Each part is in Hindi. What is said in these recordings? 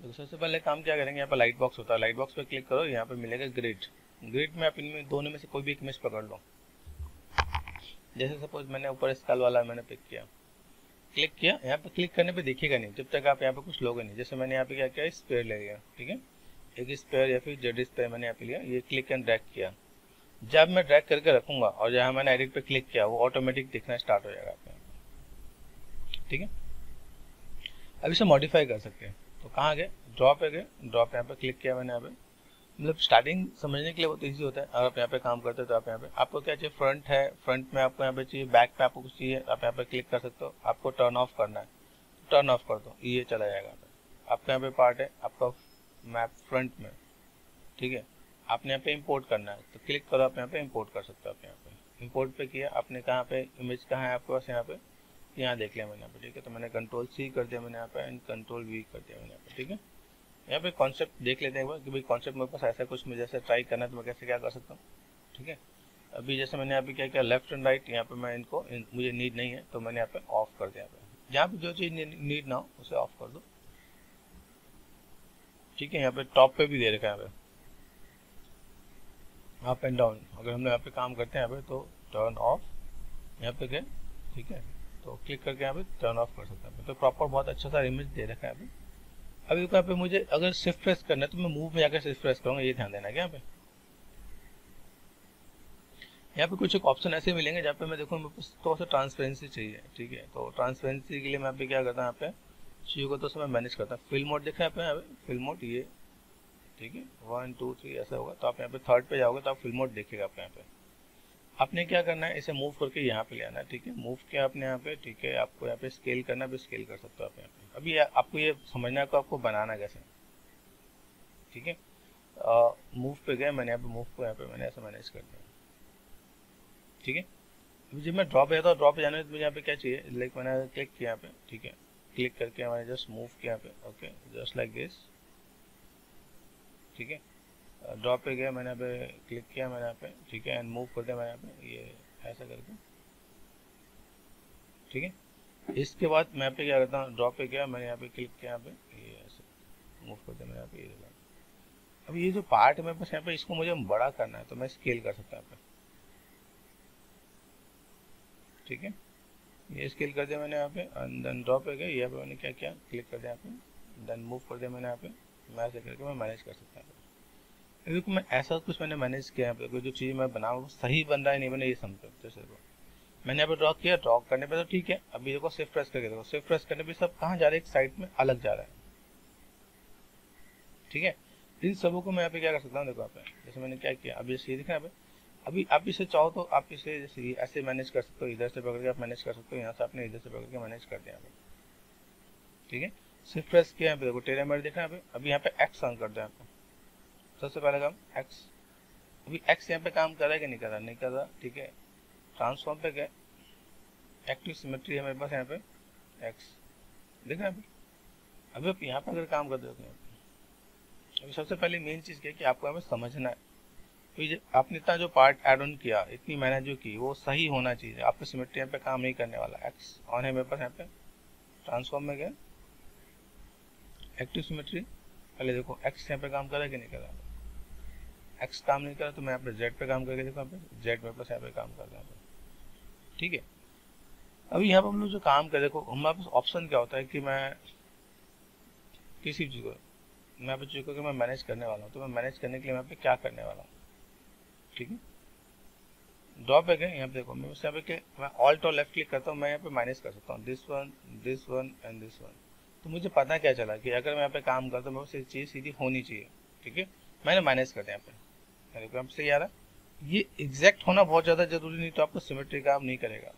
तो सबसे पहले काम क्या करेंगे, यहाँ पर लाइट बॉक्स होता है। लाइट बॉक्स पे क्लिक करो, यहाँ पे मिलेगा ग्रिड ग्रिड में आप इनमें दोनों में से कोई भी एक इमेज पकड़ लो। जैसे सपोज़ मैंने ऊपर स्कल वाला मैंने पिक किया। क्लिक किया, यहाँ पे क्लिक करने पे देखिएगा नहीं, जब तक आप यहाँ पे कुछ लोगे नहीं। जैसे मैंने यहाँ पे क्या किया स्पेयर ले लिया, ठीक है? एक स्पेयर या फिर जेड स्पेयर मैंने यहाँ पे लिया, ये क्लिक एंड ड्रैग किया। जब मैं ड्रैग करके रखूँगा, और जहाँ मैंने एडिट पे क्लिक किया, वो ऑटोमेटिक दिखना स्टार्ट हो जाएगा आप ठीक है? अब इसे मॉडिफाई कर सकते हैं। तो कहाँ गए? ड्रॉप पे गए। ड्रॉप यहाँ पे क्लिक किया मैंने यहाँ पे। मतलब स्टार्टिंग समझने के लिए बहुत ईजी होता है। अगर आप यहाँ पे काम करते हो तो आप यहाँ पे। आपको क्या चाहिए? फ्रंट है। फ्रंट में आपको यहाँ पे चाहिए। बैक पे आपको कुछ चाहिए। आप यहाँ पे क्लिक कर सकते हो। आपको टर्न ऑफ़ करना है। टर्न ऑफ़ कर दो। ये चला जाएगा। आपका यहाँ पे पार्ट है। आपका मैप फ्रंट में। ठीक है? आपने यहाँ पे इम्पोर्ट करना है। तो क्लिक करो। आप यहाँ पे इम्पोर्ट कर सकते हो आप यहाँ पे। इम्पोर्ट पे किया। आपने कहाँ पे? इमेज कहाँ है आपके पास? यहाँ पे। यहाँ देख लिया मैंने यहाँ पे ठीक है? तो मैंने कंट्रोल सी कर दिया मैंने यहाँ पे एंड कंट्रोल वी कर दिया मैंने यहाँ पे ठीक है? यहाँ पे कॉन्सेप्ट देख लेते हैं कि भाई कॉन्सेप्ट मेरे पास ऐसा कुछ मुझे ट्राई करना है तो मैं कैसे क्या कर सकता हूँ ठीक है? अभी जैसे मैंने यहाँ पे क्या किया लेफ़्ट एंड राइट यहाँ पे मैं इनको इन, मुझे नीड नहीं है तो मैंने यहाँ पे ऑफ़ कर दिया जहाँ पे जो चीज़ नीड ना हो उसे ऑफ़ कर दो। ठीक है यहाँ पे टॉप पे भी दे रखा है यहाँ पे। अप एंड डाउन अगर हम लोग यहाँ पे काम करते हैं यहाँ पे तो टर्न ऑफ़ यहाँ पे गए ठीक है? तो क्लिक करके यहाँ पे टर्न ऑफ़ कर सकते हैं। तो प्रॉपर बहुत अच्छा सा इमेज दे रखा है पे अभी यहाँ पे मुझे अगर शिफ्ट प्रेस करना है तो मैं मूव में जाकर शिफ्ट प्रेस करूँगा, ये ध्यान देना क्या यहाँ पे? यहाँ पे कुछ एक ऑप्शन ऐसे मिलेंगे जहाँ पे मैं देखूँ, मेरे पास थोड़ा सा ट्रांसपेरेंसी चाहिए, ठीक है? तो ट्रांसपेरेंसी के लिए मैं यहाँ पे क्या करता हूँ, यहाँ पे चीज़ों को तो मैं मैनेज करता हूँ। फिल मोड देखा यहाँ पे फिल मोड ये, ठीक है? वन टू थ्री ऐसा होगा। तो आप यहाँ पे थर्ड पे जाओगे तो आप फिल मोड देखेगा आप यहाँ पे। आपने क्या करना है? इसे मूव करके यहाँ पे ले आना है ठीक है? मूव किया आपने यहाँ पे, ठीक है? आपको यहाँ पे स्केल करना भी स्केल कर सकते हो आप यहाँ पे। अभी आपको ये समझना है को आपको बनाना कैसे ठीक है? मूव पे गए, मैंने यहाँ पे मूव को यहाँ पे मैंने ऐसा मैनेज कर दिया। ठीक है? अभी जब मैं ड्रॉप पे जाता हूँ जाने तो मुझे यहाँ पे क्या चाहिए? लाइक मैंने क्लिक किया यहाँ पे, ठीक है? क्लिक करके मैंने जस्ट मूव किया यहाँ पे ओके जस्ट लाइक दिस ठीक है? ड्रॉप पे गया, मैंने यहाँ पे क्लिक किया, मैंने यहाँ पे, ठीक है एंड मूव कर दिया मैंने यहाँ पे, ये ऐसा करके। ठीक है? इसके बाद मैं यहाँ पे क्या करता हूँ ड्रॉप पे गया, मैंने यहाँ पे क्लिक किया, यहाँ पे, ये ऐसे मूव कर दिया मैंने यहाँ पे, ये अब ये जो पार्ट है मेरे पास यहाँ पे इसको मुझे बड़ा करना है तो मैं स्केल कर सकता हूँ ठीक है? ये स्केल कर दिया मैंने यहाँ पे एंड देन ड्रॉप पे गया, यहाँ पे मैंने क्या किया क्लिक कर दिया यहाँ पे देन मूव कर दिया मैंने यहाँ पे, मैं ऐसे करके मैं मैनेज कर सकता हूँ। देखो मैं ऐसा कुछ मैंने मैनेज किया है जो चीज़ मैं बनाऊँ सही बन रहा है, नहीं बना ये समझो जैसे को मैंने पे ड्रॉ किया ड्रॉ करने पे तो ठीक है, अभी देखो सिर्फ़ प्रेस करके देखो सिर्फ़ प्रेस करने पे सब कहाँ जा रहा है? एक साइड में अलग जा रहा है। ठीक है? इन सबों को मैं यहाँ पे क्या कर सकता हूँ, देखो यहाँ पे, जैसे मैंने क्या किया, अभी जैसे दिखा यहाँ पे अभी आप इसे चाहो तो आप इसे जैसे ऐसे मैनेज कर सकते हो, इधर से पकड़ के आप मैनेज कर सकते हो, यहाँ से आपने इधर से पकड़ के मैनेज कर दिया ठीक है? सिर्फ़ प्रेस किया पे, देखो टेरा मेरे देखा यहाँ अभी यहाँ पे एक्स ऑन कर दो पे। सबसे पहले काम एक्स अभी एक्स यहाँ पे काम कर रहा है कि नहीं कर रहा? नहीं कर रहा, ठीक है। ट्रांसफॉर्म पे गए। एक्टिव सिमेट्री है मेरे पास यहाँ पे एक्स देख रहे हैं अभी? आप यहाँ पर अगर काम कर देते हैं अभी सबसे पहले मेन चीज़ क्या है कि आपको हमें समझना है। तो आपने इतना जो पार्ट एड ऑन किया, इतनी मेहनत जो की, वो सही होना चाहिए। आपको सिमेट्री यहाँ पे काम नहीं करने वाला। एक्स ऑन है मेरे पास यहाँ पे। ट्रांसफॉर्म में गए। एक्टिव सिमेट्री पहले देखो एक्स यहाँ पे काम कर कि नहीं कर एक्स काम नहीं कर रहा तो मैं पे जेड पे काम करके देखो पे जेड में प्लस पे काम कर रहा है ठीक है? अभी यहाँ पर हम लोग जो काम कर देखो, हमारे पास ऑप्शन क्या होता है कि मैं किसी चीज़ को, मैं पे चीज़ को मैं मैनेज करने वाला हूँ तो मैं मैनेज करने के लिए मैं पे क्या करने वाला हूँ? ठीक है? पे गए यहाँ पे देखो, मैं उस यहाँ पे मैं ऑल्ट और लेफ़्ट क्लिक करता हूँ, मैं यहाँ पे माइनस कर सकता हूँ। This one this one and this one तो मुझे पता क्या चला कि अगर मैं यहाँ पे काम करता हूँ मैं चीज़ सीधी होनी चाहिए। ठीक है? मैंने माइनस कर दिया यहाँ पे। डायग्राम से आ रहा ये एग्जैक्ट होना बहुत ज़्यादा ज़रूरी नहीं तो आपको सिमेट्री काम नहीं करेगा।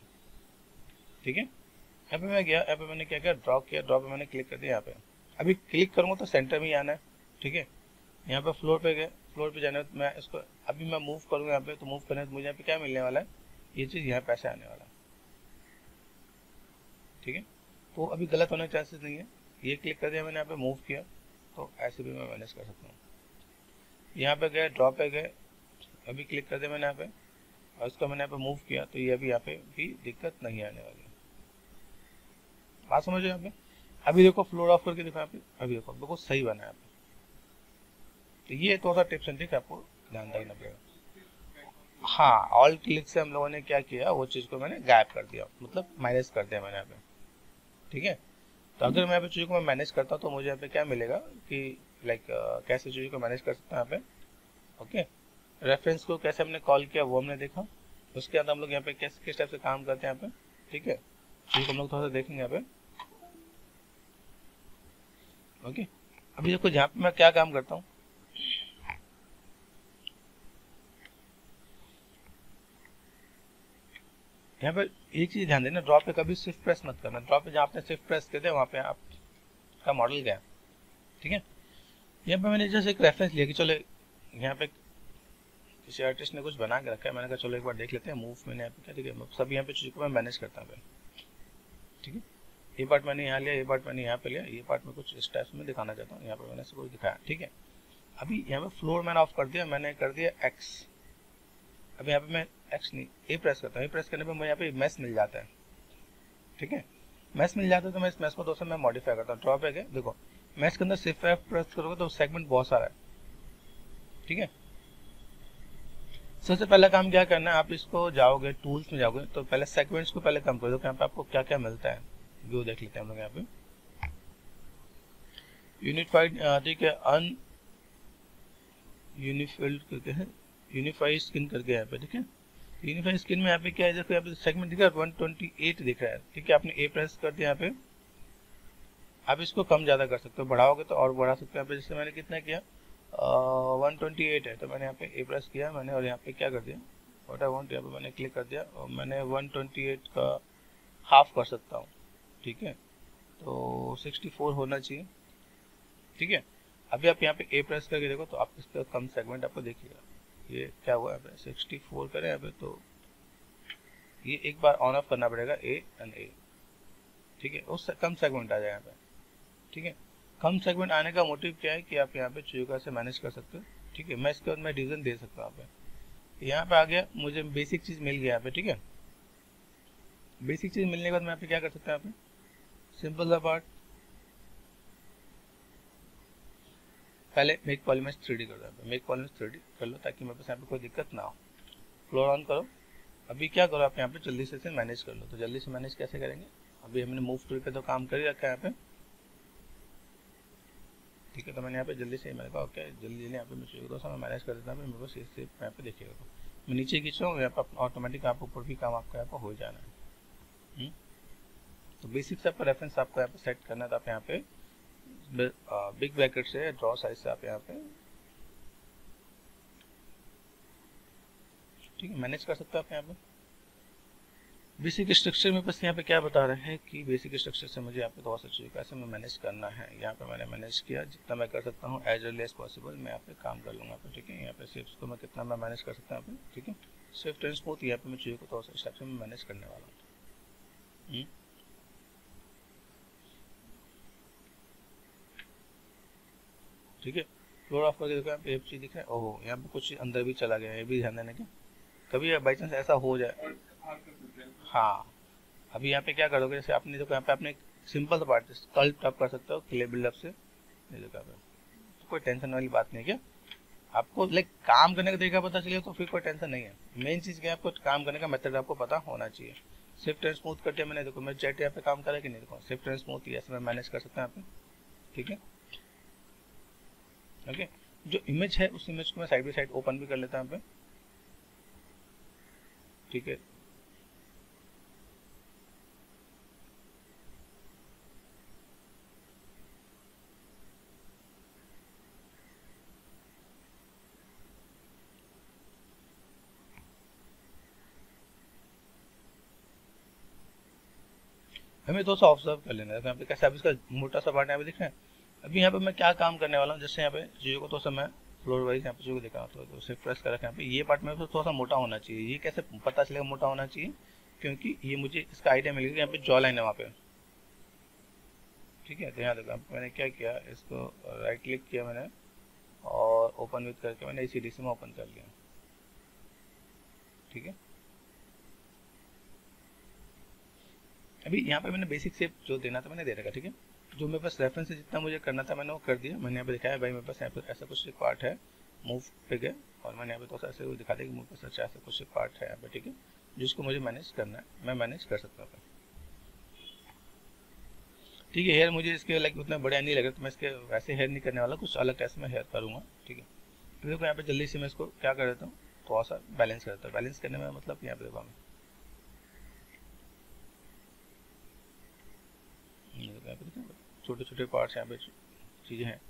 ठीक है? यहाँ पे मैं गया, यहाँ पे मैंने क्या किया? ड्रॉ किया ड्रॉ पे मैंने क्लिक कर दिया यहाँ पे। अभी क्लिक करूँगा तो सेंटर में ही आना है। ठीक है? यहाँ पे फ्लोर पे गए फ्लोर पे जाने तो मैं इसको, अभी मैं मूव करूँगा यहाँ पे तो मूव करने तो मुझे यहाँ पे क्या मिलने वाला है? ये चीज़ यहाँ पैसे आने वाला है। ठीक है? तो अभी गलत होने के चांसेस नहीं है। ये क्लिक कर दिया मैंने यहाँ पे मूव किया। तो ऐसे भी मैं मैनेज कर सकता हूँ। यहाँ पे गए ड्रॉप पे गए, अभी क्लिक कर दिया मैंने यहाँ पे, और इसको मैंने यहाँ पे मूव किया तो ये अभी यहाँ पे भी दिक्कत नहीं आने वाली बात समझो यहाँ पे अभी देखो फ्लोर ऑफ़ करके देखो यहाँ पे अभी देखो, बिल्कुल सही बना है तो ये थोड़ा सा टिप्स एंड आपको ध्यान रखना पड़ेगा। हाँ ऑल क्लिक से हम लोगों ने क्या किया, वो चीज़ को मैंने गायब कर दिया मतलब माइनस कर दिया मैंने यहाँ पे। ठीक है? तो अगर मैं यहाँ पे चीज़ को मैं मैनेज करता हूँ तो मुझे यहाँ पे क्या मिलेगा कि लाइक uh, कैसे चीज़ को मैनेज कर सकते हैं यहाँ पे? ओके रेफरेंस को कैसे हमने कॉल किया वो हमने देखा। उसके बाद हम लोग यहाँ पे किस किस टाइप से काम करते हैं यहाँ पे? ठीक है? चीज़ हम लोग थोड़ा सा देखेंगे यहाँ पे। ओके अभी देखो यहाँ पे मैं क्या काम करता हूँ। यहाँ पे एक चीज़ ध्यान देना ड्रॉप पे कभी स्विफ्ट प्रेस मत करना। ड्रॉप पे जहाँ आपने स्विफ्ट प्रेस कर दिया वहाँ पे आपका मॉडल गया। ठीक है? यहाँ पे मैंने जैसे एक रेफरेंस लिया कि चलो, यहाँ पे किसी आर्टिस्ट ने कुछ बना के रखा है, मैंने कहा चलो एक बार देख लेते हैं मूव मैंने यहाँ पे क्या है सब यहाँ पे चीज़ को मैं मैनेज करता हूँ ठीक है? ये पार्ट मैंने यहाँ लिया, ये पार्ट मैंने यहाँ पे लिया, ये पार्ट में कुछ टाइप में दिखाना चाहता हूँ, यहाँ पे मैंने कुछ दिखाया, ठीक है? अभी यहाँ पे फ्लोर मैंने ऑफ़ कर दिया, मैंने कर दिया एक्स अब यहाँ पे मैं एक्स नहीं ए प्रेस करता हूँ ए प्रेस करने पे मुझे यहाँ पे मैस मिल जाता है। ठीक है? मैस मिल जाता है तो मैं इस मैस को दोस्तों मैं मॉडिफाई करता हूँ। ड्रॉप है, देखो मैस के अंदर सिर्फ़ एफ़ प्रेस करोगे तो सेगमेंट बहुत सारा है। ठीक है? सबसे पहला काम क्या करना है? आप इसको जाओगे टूल्स में जाओगे तो पहले सेगमेंट्स को पहले कम कर। दो यहाँ पे आपको क्या क्या मिलता है? व्यू देख लेते हैं हम लोग यहाँ पे। यूनिफाइड ठीक है अन यूनिफिल्ड करके है। यूनिफाइड स्किन करके यहाँ पे, ठीक है? यूनिफाइड स्किन में यहाँ पे क्या है? देखो यहाँ पे सेगमेंट दिख रहा है वन ट्वेंटी एट दिख रहा है। ठीक है, आपने ए प्रेस कर दिया यहाँ पे। आप इसको कम ज़्यादा कर सकते हो, बढ़ाओगे तो और बढ़ा सकते हो। यहाँ पे जैसे मैंने कितना किया? वन ट्वेंटी एट है तो मैंने यहाँ पे ए प्लस किया, मैंने और यहाँ पे क्या कर दिया? वट आई वॉन्ट यहाँ पे मैंने क्लिक कर दिया और मैंने वन ट्वेंटी एट का हाफ़ कर सकता हूँ, ठीक है? तो सिक्सटी फोर होना चाहिए, ठीक है? अभी आप यहाँ पे ए प्रेस करके देखो तो आप इसका कम सेगमेंट आपको देखिएगा। ये क्या हुआ? है सिक्सटी फोर करें, यहाँ पे तो ये एक बार ऑन ऑफ़ करना पड़ेगा ए एंड ए ठीक है? उस कम सेगमेंट आ जाएगा यहाँ पे। ठीक है? कम सेगमेंट आने का मोटिव क्या है कि आप यहाँ पे चुका से मैनेज कर सकते हो? ठीक है, मैं इसके बाद मैं डिवीज़न दे सकता हूँ यहाँ पे। यहाँ पे आ गया, मुझे बेसिक चीज़ मिल गया यहाँ पे, ठीक है? बेसिक चीज़ मिलने के बाद मैं यहाँ पे क्या कर सकता हूँ यहाँ पे? सिंपल सा पार्ट पहले मेक पॉलीमेस थ्री डी कर दो मेक पॉलीमेस थ्री कर लो ताकि मेरे पास यहाँ पे कोई दिक्कत ना हो। फ्लोर ऑन करो। अभी क्या करो आप यहाँ पे? जल्दी से मैनेज कर लो। तो जल्दी से मैनेज कैसे करेंगे? अभी हमने मूव टूल पे तो काम कर ही रखा है यहाँ पे। ठीक है तो मैंने यहाँ पे जल्दी से मैंने कहा, ओके, जल्दी जल्दी यहाँ पे मैं चाहिए दोस्तों मैं मैनेज कर देता हूँ मेरे पास इससे यहाँ पे देखिएगा तो। मैं नीचे खींच, यहाँ पर ऑटोमेटिक आप ऊपर भी काम आपका यहाँ पर हो जाना है। हम्म? तो बेसिक से आपका रेफरेंस आपको यहाँ पे सेट करना है तो आप यहाँ पे बिग ब्रैकेट से ड्रॉ साइज़ से आप यहाँ पे ठीक है मैनेज कर सकते हो आप यहाँ पे। बेसिक स्ट्रक्चर में बस यहाँ पे क्या बता रहे हैं कि बेसिक स्ट्रक्चर से मुझे यहाँ पे थोड़ा सा चीज़ कैसे मैं मैनेज करना है? यहाँ पे मैंने मैनेज किया, जितना मैं कर सकता हूँ एज अर्ली एज पॉसिबल मैं यहाँ पे काम कर लूँगा पे ठीक है? यहाँ पे सिर्फ़ को मैं कितना मैं मैनेज कर सकता हूँ ठीक है? स्विफ्ट एंड यहाँ पे मैं चीज़ों को थोड़ा सा स्ट्रक्चर में मैनेज करने वाला हूँ। हम्म? ठीक है? फ्लोर ऑफ़ करके देखो, यहाँ पे चीज़ दिख रहा है। ओहो, यहाँ पे कुछ अंदर भी चला गया ये भी ध्यान देने का। कभी बाई चांस ऐसा हो जाए। हाँ। अभी यहाँ पे क्या करोगे? जैसे आपने देखो, यहाँ पे आपने सिंपल सा पार्ट स्कल्प आप कर सकते हो क्ले बिल्डअप से। ये तो कोई टेंशन वाली बात नहीं है क्या? आपको लाइक काम करने का तरीका पता चले तो फिर कोई टेंशन नहीं है। मेन चीज़ क्या है, आपको काम करने का मेथड आपको पता होना चाहिए। स्विफ्ट एंड स्मूथ करके मैंने देखो, मैं जेट यहाँ पे काम करा कि नहीं देखो? स्विफ्ट एंड स्मूथ ऐसे मैं मैनेज कर सकता हूँ यहाँ पे ठीक है? ओके जो इमेज है, उस इमेज को मैं साइड बाई साइड ओपन भी कर लेता हूँ यहाँ पे। ठीक है? हमें थोड़ा सा ऑब्ज़र्व कर लेना है। यहाँ पे कैसे अभी इसका मोटा सा पार्ट यहाँ पे दिख रहे हैं? अभी यहाँ पे मैं क्या काम करने वाला हूँ? जैसे यहाँ पे चीज़ों को थोड़ा सा मैं फ्लोर वाइज यहाँ पे चीज़ों को दिखा तो, तो उसे प्रेस कर रखा यहाँ पे ये पार्ट में थोड़ा सा मोटा होना चाहिए। ये कैसे पता चलेगा मोटा होना चाहिए? क्योंकि ये मुझे इसका आइडिया मिलेगा यहाँ पे जॉ लाइन है वहाँ पे। ठीक है तो यहाँ देखो मैंने क्या किया? इसको राइट क्लिक किया मैंने और ओपन विथ करके मैंने इसी डी में ओपन कर लिया। ठीक है? अभी यहाँ पे मैंने बेसिक शेप जो देना था मैंने दे रखा, ठीक है? जो मेरे पास रेफरेंस है जितना मुझे करना था मैंने वो कर दिया। मैंने यहाँ पे दिखाया, भाई मेरे पास यहाँ पे ऐसा कुछ एक पार्ट है मूव पे गए और मैंने यहाँ पे तो ऐसे दिखा दिया कि मूव पास अच्छा ऐसा कुछ एक पार्ट है यहाँ पे, ठीक है? जिसको मुझे मैनेज करना है, मैं मैनेज कर सकता हूँ ठीक है हेयर मुझे इसके लाइक उतना बढ़िया नहीं लग रहा तो मैं इसके वैसे हेयर नहीं करने वाला, कुछ अलग टाइप से मैं हेयर करूँगा, ठीक है? देखो यहाँ पे जल्दी से मैं इसको क्या कर देता हूँ, थोड़ा सा बैलेंस करता हूँ। बैलेंस करने में मतलब यहाँ पे देखो हमें। छोटे छोटे पार्ट्स यहाँ पे चीज़ें हैं।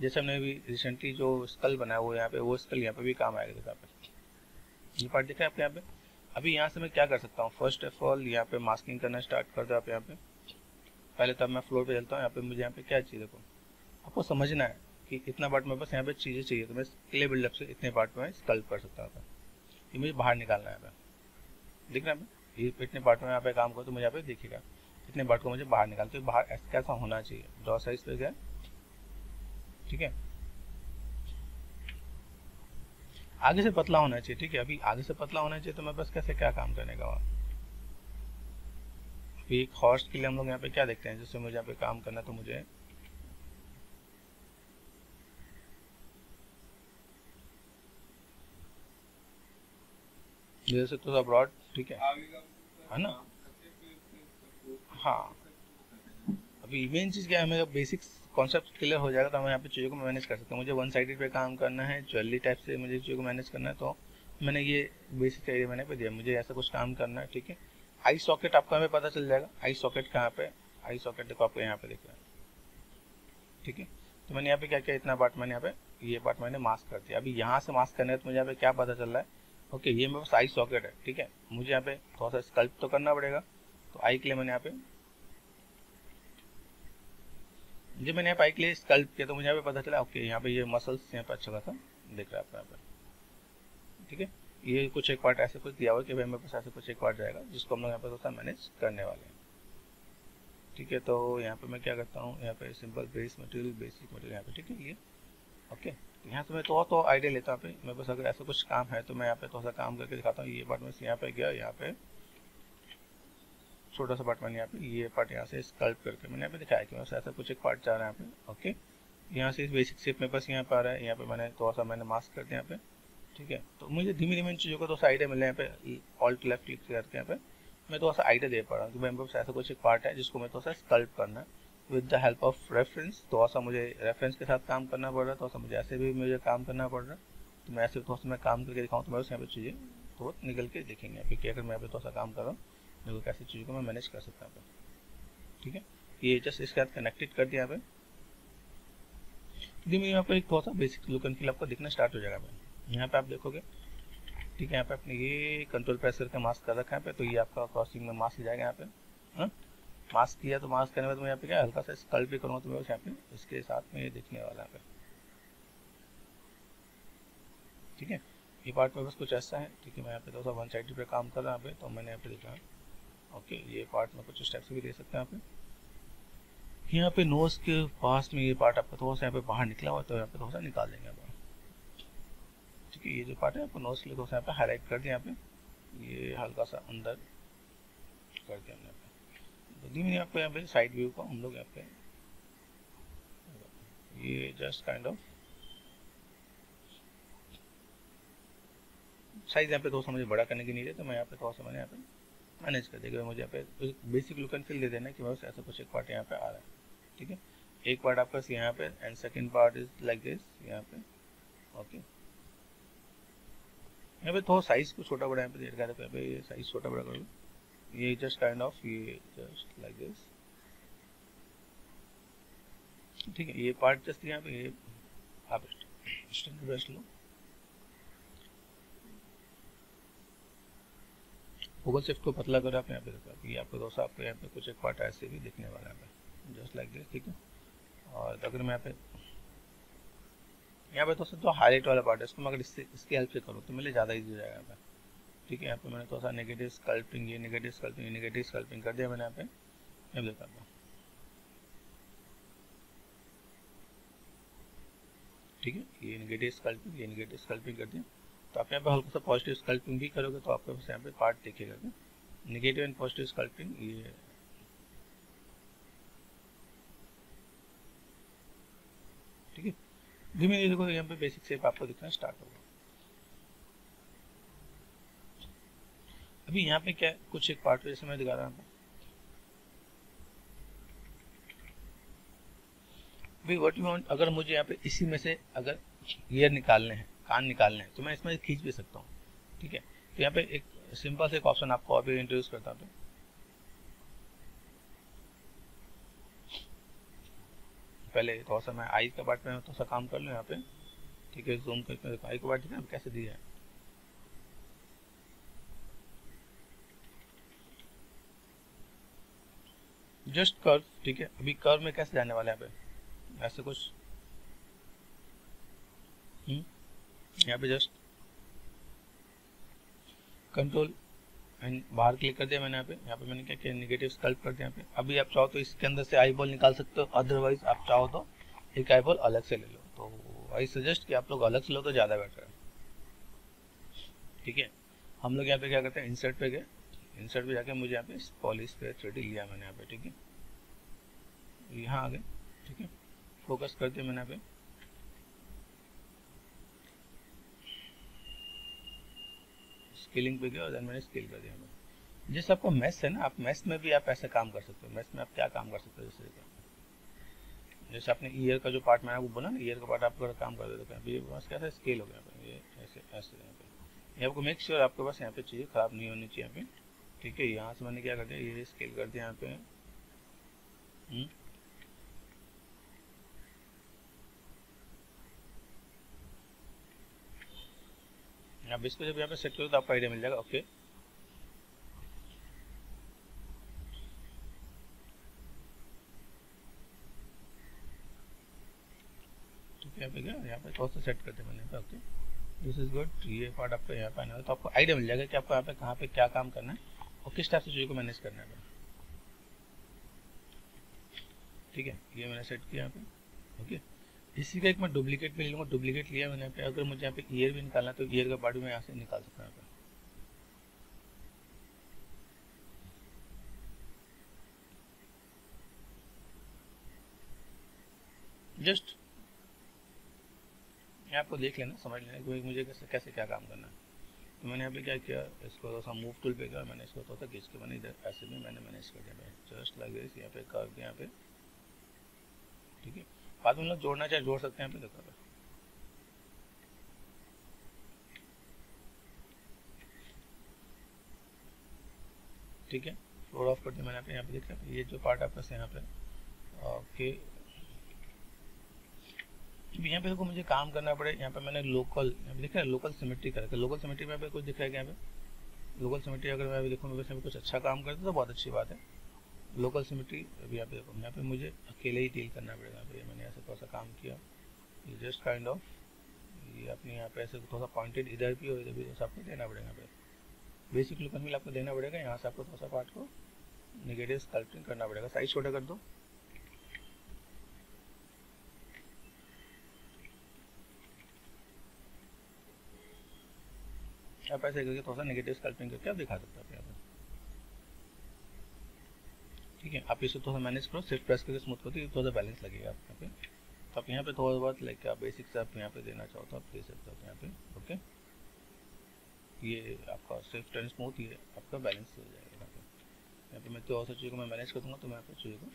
जैसे हमने अभी रिसेंटली जो स्कल बनाया वो यहाँ पे, वो स्कल यहाँ पे भी काम आएगा देखो पे ये पार्ट देखा है आपके यहाँ पे? अभी यहाँ से मैं क्या कर सकता हूँ? फ़र्स्ट ऑफ़ ऑल यहाँ पे मास्किंग करना स्टार्ट कर दो आप यहाँ पे। पहले तब मैं फ्लोर पे चलता हूँ, यहाँ पे मुझे यहाँ पे क्या चाहिए देखो? आपको समझना है कि इतना पार्ट मेरे पास यहाँ पे चीज़ें चाहिए तो मैं क्ले बिल्डअप से इतने पार्ट में स्कल्प कर सकता हूँ ये मुझे बाहर निकालना है दिख रहा है ये इतने पार्ट में यहाँ पे काम करो तो मुझे यहाँ पे दिखेगा इतने पार्ट को मुझे बाहर निकाल तो बाहर कैसा होना चाहिए? ड्रॉ साइज़ पे गया ठीक है? आगे से पतला होना चाहिए ठीक है? अभी आगे से पतला होना चाहिए तो मैं बस कैसे क्या काम करने का वहाँ अभी एक हॉर्स के लिए हम लोग यहाँ पे क्या देखते हैं? जैसे मुझे यहाँ पे काम करना तो मुझे जैसे तो सब ब्रॉड ठीक है? है ना? हाँ। अभी मेन चीज़ क्या है मेरा बेसिक्स कॉन्सेप्ट क्लियर हो जाएगा तो मैं यहाँ पे चीज़ों को मैनेज कर सकता हूँ। मुझे वन साइडेड पे काम करना है ज्वेलरी टाइप से मुझे चीज़ों को मैनेज करना है तो मैंने ये बेसिक एरिया मैंने पे दिया। मुझे ऐसा कुछ काम करना है, ठीक है? आई सॉकेट आपको हमें पता चल जाएगा। आई सॉकेट कहाँ पे आई सॉकेट देखो, आपको यहाँ पे दिख रहा है। ठीक है? तो मैंने यहाँ पे क्या किया, इतना पार्ट मैंने यहाँ पे, ये पार्ट मैंने मास्क कर दिया। अभी यहाँ से मास्क करने तो मुझे यहाँ पे क्या पता चल रहा है? ओके ये मेरे पास आई सॉकेट है, ठीक है? मुझे यहाँ पे थोड़ा सा स्कल्प तो करना पड़ेगा। तो आई के लिए मैंने यहाँ पे जब मैंने यहाँ पे आई के लिए स्कल्प किया तो मुझे यहाँ पे पता चला ओके यहाँ पे ये मसल्स यहाँ पे अच्छा खासा दिख रहा है आपको यहाँ पे ठीक है ये कुछ एक पार्ट ऐसे कुछ दिया हुआ कि भाई मेरे पास ऐसे कुछ एक पार्ट जाएगा जिसको हम लोग यहाँ पे थोड़ा सा मैनेज करने वाले हैं ठीक है तो यहाँ पे मैं क्या करता हूँ यहाँ पे simple base material basic material यहाँ पे ठीक है ये ओके तो यहाँ से मैं तो तो आइडिया लेता हूँ मेरे पास अगर ऐसा कुछ काम है तो मैं यहाँ पे थोड़ा सा काम करके दिखाता हूँ ये पार्ट में यहाँ पे गया यहाँ पे छोटा सा पार्ट मैंने यहाँ पे, ये पार्ट यहाँ से स्कल्प करके मैंने यहाँ पे दिखाया कि मैं ऐसा कुछ एक पार्ट जा रहा है यहाँ पे ओके यहाँ से इस बेसिक शेप में बस यहाँ पे आ रहा है, यहाँ पे मैंने थोड़ा सा मैंने मास्क कर दिया यहाँ पे, ठीक है? तो मुझे धीमे धीमे इन चीज़ों का तो सा आइडिया मिल यहाँ पे ऑल्ट लेफ़्ट क्लिक करके यहाँ पे, मैं थोड़ा सा आइडिया दे पा रहा हूँ कि पास ऐसा कुछ एक पार्ट है जिसको मैं थोड़ा सा स्कल्प करना है। With the help of reference थोड़ा सा मुझे रेफरेंस के साथ काम करना पड़ रहा है, थोड़ा सा मुझे ऐसे भी मुझे काम करना पड़ रहा है। तो मैं ऐसे थोड़ा सा मैं काम करके दिखाऊँ तो मेरे यहाँ पे चीज़ें थोड़ा निकल के दिखेंगे क्योंकि अगर मैं यहाँ पे थोड़ा सा काम कर रहा हूँ। को कैसी चीज़ों को मैं मैनेज कर सकता हूँ ठीक है? ये जस्ट इसके साथ कनेक्टेड कर दिया यहाँ पे धीमे यहाँ पे एक थोड़ा सा बेसिक लुक एंड फील आपको दिखना स्टार्ट हो जाएगा यहाँ पे आप देखोगे, ठीक है, यहाँ पे आपने ये कंट्रोल प्रेस करके मास्क कर रखा है पे तो ये आपका क्रॉसिंग में मास्क जाएगा यहाँ पे। हाँ? मास्क किया तो मास्क करने में तो मैं यहाँ पे क्या हल्का सा स्कल भी करूँगा तो मैं यहाँ पे इसके साथ में ये दिखने वाला है ठीक है? ये पार्ट में बस कुछ ऐसा है, ठीक है, मैं यहाँ पे थोड़ा सा वन साइड पे काम कर रहा हूँ यहाँ पे तो मैंने यहाँ पे देखा। ओके ये पार्ट में कुछ स्टेप्स भी दे सकते हैं यहाँ पे यहाँ पे नोज़ के पास में ये पार्ट आपका थोड़ा सा यहाँ पे बाहर निकला हुआ है तो यहाँ पे थोड़ा सा निकाल देंगे आप ठीक है, ये जो पार्ट है, आपको नोज़ के लिए थोड़ा सा यहाँ पे हाईलाइट कर दिया यहाँ पे ये हल्का सा अंदर कर दिया हमने तो धीमे आपको यहाँ पे साइड व्यू का हम लोग यहाँ पे ये जस्ट काइंड ऑफ़ साइज़ यहाँ पे थोड़ा सा मुझे बड़ा करने की नहीं है तो मैं यहाँ पे थोड़ा सा मैंने यहाँ पे मैनेज कर देगा। मुझे यहाँ पे बेसिक लुक एंड फील दे देना कि बस ऐसा कुछ एक पार्ट यहाँ पे आ रहा है। ठीक है? एक पार्ट आपका यहाँ पे and second part is like this यहाँ पे। ओके यहाँ पे थोड़ा साइज़ को छोटा बड़ा यहाँ पे दे रखा है ये साइज़ छोटा बड़ा कर लो। ये जस्ट काइंड ऑफ़ ये जस्ट लाइक दिस ठीक है? ये पार्ट जस्ट यहाँ पे ये आप स्टैंडर्ड लो। गूगल शिफ्ट को पतला करो आप यहाँ पे देखो कि आपको दोस्तों आपको यहाँ पे कुछ एक पार्ट ऐसे भी दिखने वाला है। जस्ट लाइक दिस ठीक है? और अगर मैं यहाँ पे यहाँ पे दोस्तों जो हाईलाइट वाला पार्ट है, इसको मैं अगर इससे, इसकी हेल्प से करूँ तो मेरे ज़्यादा ईजी हो जाएगा यहाँ पे। ठीक है, यहाँ पे मैंने थोड़ा सा नेगेटिव स्कल्पिंग ये नेगेटिव स्कल्पिंग नेगेटिव स्कल्पिंग कर दिया मैंने यहाँ पे। मैं देखा था ठीक है? ये नेगेटिव स्कल्पिंग ये नेगेटिव स्कल्पिंग कर दिया। तो आप यहाँ पे हल्का सा पॉजिटिव स्कल्पिंग भी करोगे तो आपके पास यहाँ पे पार्ट दिखेगा निगेटिव एंड पॉजिटिव स्कल्पिंग ये ठीक है? धीमे धीमे देखो, यहाँ पे बेसिक शेप आपको दिखना स्टार्ट होगा। अभी यहाँ पे क्या, कुछ एक पार्ट जैसे मैं दिखा रहा हूँ। अभी वॉट यू अगर मुझे यहाँ पे इसी में से अगर ईयर निकालने हैं कान निकालने हैं तो मैं इसमें खींच भी सकता हूँ। ठीक है? तो यहाँ पे एक सिंपल से एक ऑप्शन आपको अभी इंट्रोड्यूस करता हूँ। पहले थोड़ा सा मैं आई का पार्ट में थोड़ा सा काम कर लूँ यहाँ पे। ठीक है? जूम करके आई का पार्ट ठीक है कैसे दिया है? जस्ट कर्व ठीक है? अभी कर्व में कैसे जाने वाले यहाँ पे? ऐसे कुछ यहाँ पे जस्ट कंट्रोल एंड बाहर क्लिक कर दिया मैंने यहाँ पे। यहाँ पे मैंने क्या किया? नेगेटिव स्कल्प कर दिया यहाँ पे। अभी आप चाहो तो इसके अंदर से आई बॉल निकाल सकते हो। अदरवाइज़ आप चाहो तो एक आई बॉल अलग से ले लो। तो आई सजेस्ट कि आप लोग अलग से लो तो ज़्यादा बेटर है। ठीक है? हम लोग यहाँ पे क्या करते हैं? इंसर्ट पे गए। इंसर्ट पे जाके मुझे यहाँ पे पॉलिश पे थ्री लिया मैंने यहाँ पे। ठीक है? यहाँ आ गए। ठीक है? फोकस कर दिया मैंने यहाँ पे। स्केलिंग पे गया और मैंने स्केल कर दिया जैसे आपको मैथ है ना, आप मैथ में भी आप ऐसे काम कर सकते हो। मैथ में आप क्या काम कर सकते हो जैसे जैसे आपने ईयर का जो पार्ट मैंने वो बोला ना ईयर का पार्ट आप अगर काम कर देते तो ये बस था स्केल हो गया ये ऐसे ऐसे यहाँ पे। ये आपको मेक श्योर आपके पास यहाँ पे चीज़ें ख़राब नहीं होनी चाहिए यहाँ पे। ठीक है, यहाँ से मैंने क्या कर दिया, ये स्केल कर दिया यहाँ पे। अब इसको जब यहाँ पे सेट करो तो आपको आइडिया मिल जाएगा ओके यहाँ पे क्या यहाँ पे थोड़ा सा सेट करते मैंने ओके दिस इज़ गुड ये पार्ट आपको यहाँ पे आना तो आपको आइडिया मिल जाएगा कि आपको यहाँ पे कहाँ पे क्या काम करना है और किस टाइप से चीज़ों को मैनेज करना है। ठीक है? ये मैंने सेट किया यहाँ पे ओके इसी का एक मैं डुप्लीकेट भी लूँगा डुप्लीकेट लिया मैंने पे अगर मुझे यहाँ पे ईयर भी निकालना तो ईयर का पार्ट भी मैं यहाँ से निकाल सकता हूँ यहाँ जस्ट आपको देख लेना, समझ लेना कि मुझे कैसे कैसे क्या काम करना है। तो मैंने यहाँ पे क्या किया, इसको थोड़ा सा मूव टूल पे गया, मैंने इसको थोड़ा सा खींच के, मैंने इधर ऐसे भी मैंने कर दिया जस्ट लग दिस यहाँ पे कर दिया यहाँ पे बाद में लोग जोड़ना चाहे जोड़ सकते हैं यहाँ पे ठीक है? फ्लोर ऑफ़ कर दिया मैंने यहाँ पे देख ये जो पार्ट आपका यहाँ पे। ओके यहाँ पे देखो मुझे काम करना पड़े। यहाँ पे मैंने लोकल यहाँ पे दिख है लोकल सिमेट्री कर। रखा लोकल सिमेट्री में पे कुछ दिख रहा है यहाँ पे। लोकल सिमेट्री अगर मैं देखूँ मैं कुछ अच्छा काम करते तो बहुत अच्छी बात है। लोकल सिमेट्री अभी यहाँ पे देखो यहाँ पे मुझे अकेले ही डील करना पड़ेगा पे मैंने ऐसे थोड़ा सा काम किया। जस्ट काइंड ऑफ़ ये अपने यहाँ पे ऐसे थोड़ा सा पॉइंटेड इधर भी और इधर भी आपको देना पड़ेगा यहाँ पे। बेसिक लुकन मिल आपको देना पड़ेगा, यहाँ से आपको थोड़ा सा पार्ट को निगेटिव स्कल्पिंग करना पड़ेगा। साइज़ छोटा कर दो। आप ऐसे करके थोड़ा सा नेगेटिव स्कल्पिंग करके आप दिखा सकते हो यहाँ पर ठीक है, आप इसे थोड़ा मैनेज करो सिर्फ़ प्रेस करके स्मूथ करके थोड़ा बैलेंस लगेगा आप यहाँ पे। तो आप यहाँ पे थोड़ा बहुत लाइक आप बेसिक से आप यहाँ पे देना चाहो तो आप दे सकते हो यहाँ पे ओके ये आपका सिर्फ़ एंड स्मूथ ये आपका बैलेंस हो जाएगा यहाँ पे। यहाँ पे मैं तो और चीज़ों को मैं मैनेज कर दूँगा तो मैं पे चीज़ों को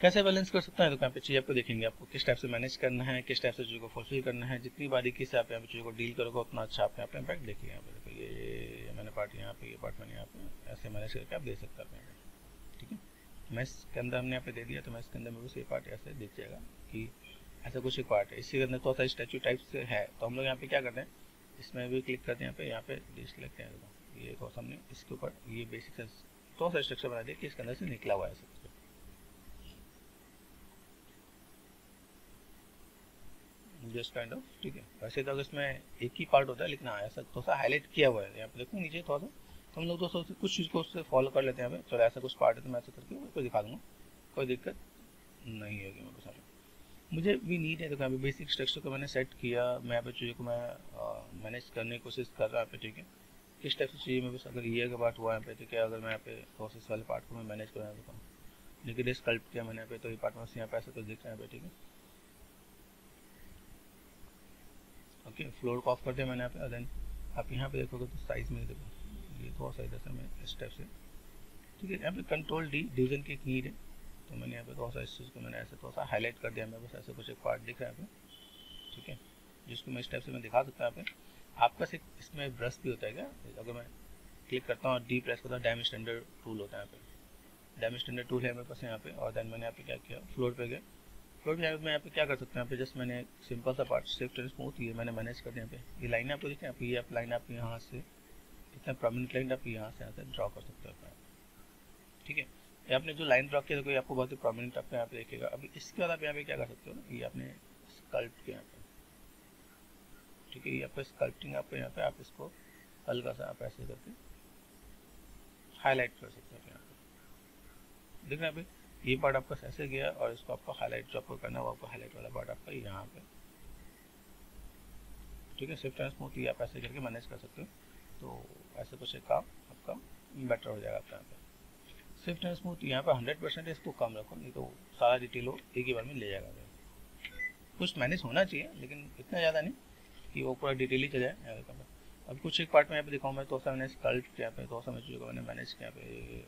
कैसे बैलेंस कर सकते हैं? तो यहाँ पे चीज़ आपको देखेंगे आपको किस टाइप से मैनेज करना है, किस टाइप से चीज़ों को फुलफिल करना है, जितनी बारीकी से आप यहाँ पे चीज़ों को डील करोगे, उतना अच्छा आप यहाँ पे इम्पैक्ट देखिए यहाँ पे। देखो, ये मैंने पार्ट यहाँ पे, ये पार्ट मैंने यहाँ पे ऐसे मैनेज करके आप दे सकते हैं ठीक है? मैथ के अंदर हमने यहाँ पे दे दिया तो मैथ के अंदर में भी ये पार्ट ऐसे दिख जाएगा कि ऐसा कुछ एक पार्ट है। इसी के अंदर थोड़ा सा स्टैचू टाइप से है। तो हम लोग यहाँ पे क्या करते हैं? इसमें भी क्लिक करते हैं यहाँ पे यहाँ पे लिस्ट लेते हैं। ये थोड़ा सा हमने इसके ऊपर, ये बेसिक थोड़ा सा स्ट्रक्चर बना दिया कि इसके अंदर से निकला हुआ है सब जस्ट काइंड ऑफ़ ठीक है। वैसे तो अगर इसमें एक ही पार्ट होता है, लेकिन हाँ ऐसा थोड़ा सा हाईलाइट किया हुआ है। यहाँ पे देखो, नीचे थोड़ा सा तो हम लोग दोस्तों कुछ चीज़ को उससे फॉलो कर लेते हैं यहाँ पे चलो, ऐसा कुछ पार्ट है तो मैं ऐसा करके उसको दिखा दूँगा। कोई दिक्कत नहीं होगी मेरे साथ मुझे भी नीड है तो यहाँ बेसिक स्ट्रक्चर को मैंने सेट किया, मैं यहाँ पे चीज़ों को मैं मैनेज करने की कोशिश कर रहा पे, ठीक है? किस टाइप से चाहिए मेरे पास अगर ईयर का पार्ट हुआ है पे, ठीक है? अगर मैं यहाँ पे प्रोसेस वाले पार्ट को मैं मैनेज कर रहा हूँ लेकिन स्कल्प किया मैंने यहाँ पे तो ये पार्ट में यहाँ पे ऐसा कुछ दिख रहा है ठीक है? ओके फ्लोर को ऑफ़ कर दिया मैंने यहाँ पे देन आप यहाँ पे देखोगे तो साइज़ में देखो। ये थोड़ा सा इधर से मैं स्टेप से। ठीक है यहाँ पे कंट्रोल डी डिवीज़न की नीड है। तो मैंने यहाँ पे थोड़ा सा इस चीज़ को मैंने ऐसे थोड़ा सा हाईलाइट कर दिया, मैं बस ऐसे कुछ एक पार्ट दिख रहा है यहाँ पे। ठीक है, जिसको मैं इस टाइप से मैं दिखा सकता हूँ यहाँ पे। आपका सिर्फ़ इसमें ब्रश भी होता है क्या? अगर मैं क्लिक करता हूँ डी प्रेस करता हूँ डैम स्टैंडर्ड टूल होता है यहाँ पे। डैम स्टैंडर्ड टूल है मेरे पास यहाँ पे, और देन मैंने यहाँ पे क्या किया? फ्लोर पे गया। फ्लोर पे मैं यहाँ पे क्या कर सकता हूँ यहाँ पे? जस्ट मैंने सिंपल सा पार्ट स्विफ्ट एंड स्मूथ ये मैंने मैनेज कर दिया यहाँ पे। ये लाइन आपको दिखते हैं? ये आप लाइन आप यहाँ से इतना प्रोमिनेंट लाइन आप यहाँ से यहाँ से ड्रॉ कर सकते हो ठीक है? ये आपने जो लाइन ड्रॉ किया आपको बहुत ही प्रोमिनेंट आपको यहाँ पे देखेगा। अभी इसके बाद आप यहाँ पे क्या कर सकते हो ये आपने स्कल्प किया यहाँ पे ठीक है, ये आपका स्कल्पटिंग आपको यहाँ पे, आप इसको हल्का सा आप ऐसे करके हाईलाइट कर सकते हैं यहाँ पे देख रहे हैं अभी ये पार्ट आपका ऐसे गया और इसको आपको हाईलाइट जो आपको करना है वो आपको हाईलाइट वाला पार्ट आपका यहाँ पे। ठीक है स्विफ्ट एंड स्मूथ ये आप ऐसे करके मैनेज कर सकते हो। तो ऐसे कुछ एक काम आपका बेटर हो जाएगा आपका यहाँ पे। स्विफ्ट एंड स्मूथ यहाँ पर हंड्रेड परसेंट इसको कम रखो, नहीं तो सारा डिटेल हो एक ही बार में ले जाएगा कुछ मैनेज होना चाहिए, लेकिन इतना ज़्यादा नहीं कि वो पूरा डिटेल ही चले जाए। अब कुछ एक पार्ट में यहाँ पे दिखाऊँ मैं तो सा मैंने स्कल्प किया पे तो मैं चीज़ों को मैंने मैनेज किया पे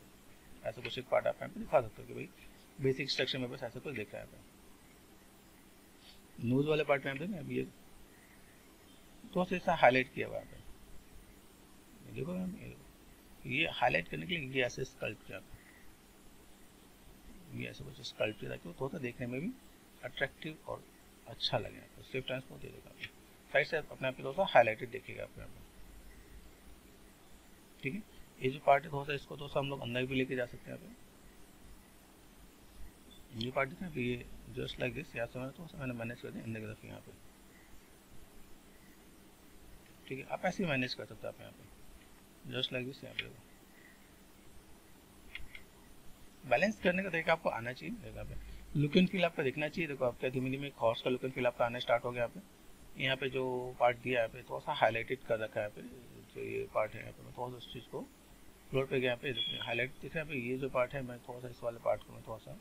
ऐसा कुछ एक पार्ट आप यहाँ पे दिखा सकते हो कि भाई बेसिक स्ट्रक्चर में बस ऐसा कुछ दिख रहा है न्यूज़ वाले पार्ट में यहाँ अभी ये तो ऐसा हाईलाइट किया हुआ है देखो मैम ये हाईलाइट करने के लिए ये ऐसे स्कल्प किया। ये ऐसे कुछ स्कल्प किया ताकि थोड़ा सा देखने में भी अट्रैक्टिव और अच्छा लगे। स्विफ्ट ट्रांसपोर्ट दे देगा साइड से अपने आप थोड़ा सा हाईलाइटेड देखेगा अपने आप ठीक है? ये जो पार्ट है थोड़ा सा इसको थोड़ा सा हम लोग अंदर भी लेके जा सकते हैं यहाँ ये पार्ट है ये जस्ट लाइक दिस यहाँ से मैंने थोड़ा सा मैंने मैनेज कर दिया अंदर की तरफ़ यहाँ पे। ठीक है? आप ऐसे ही मैनेज कर सकते हैं आप यहाँ पे। जस्ट लाइक दिस यहाँ पे बैलेंस करने का तरीका आपको आना चाहिए जगह पे। लुक एंड फील आपका दिखना चाहिए, देखो आपका धीमे धीमे हॉर्स का लुक एंड फील आपका आना स्टार्ट हो गया यहाँ पे। यहाँ पे जो पार्ट दिया है पे, थोड़ा सा हाईलाइटेड कर रखा है पे, जो ये पार्ट है यहाँ पे, मैं थोड़ा सा उस चीज़ को फ्लोर पे गया पे हाईलाइट दिख रहा है ये जो पार्ट है, मैं थोड़ा सा इस वाले पार्ट को मैं थोड़ा सा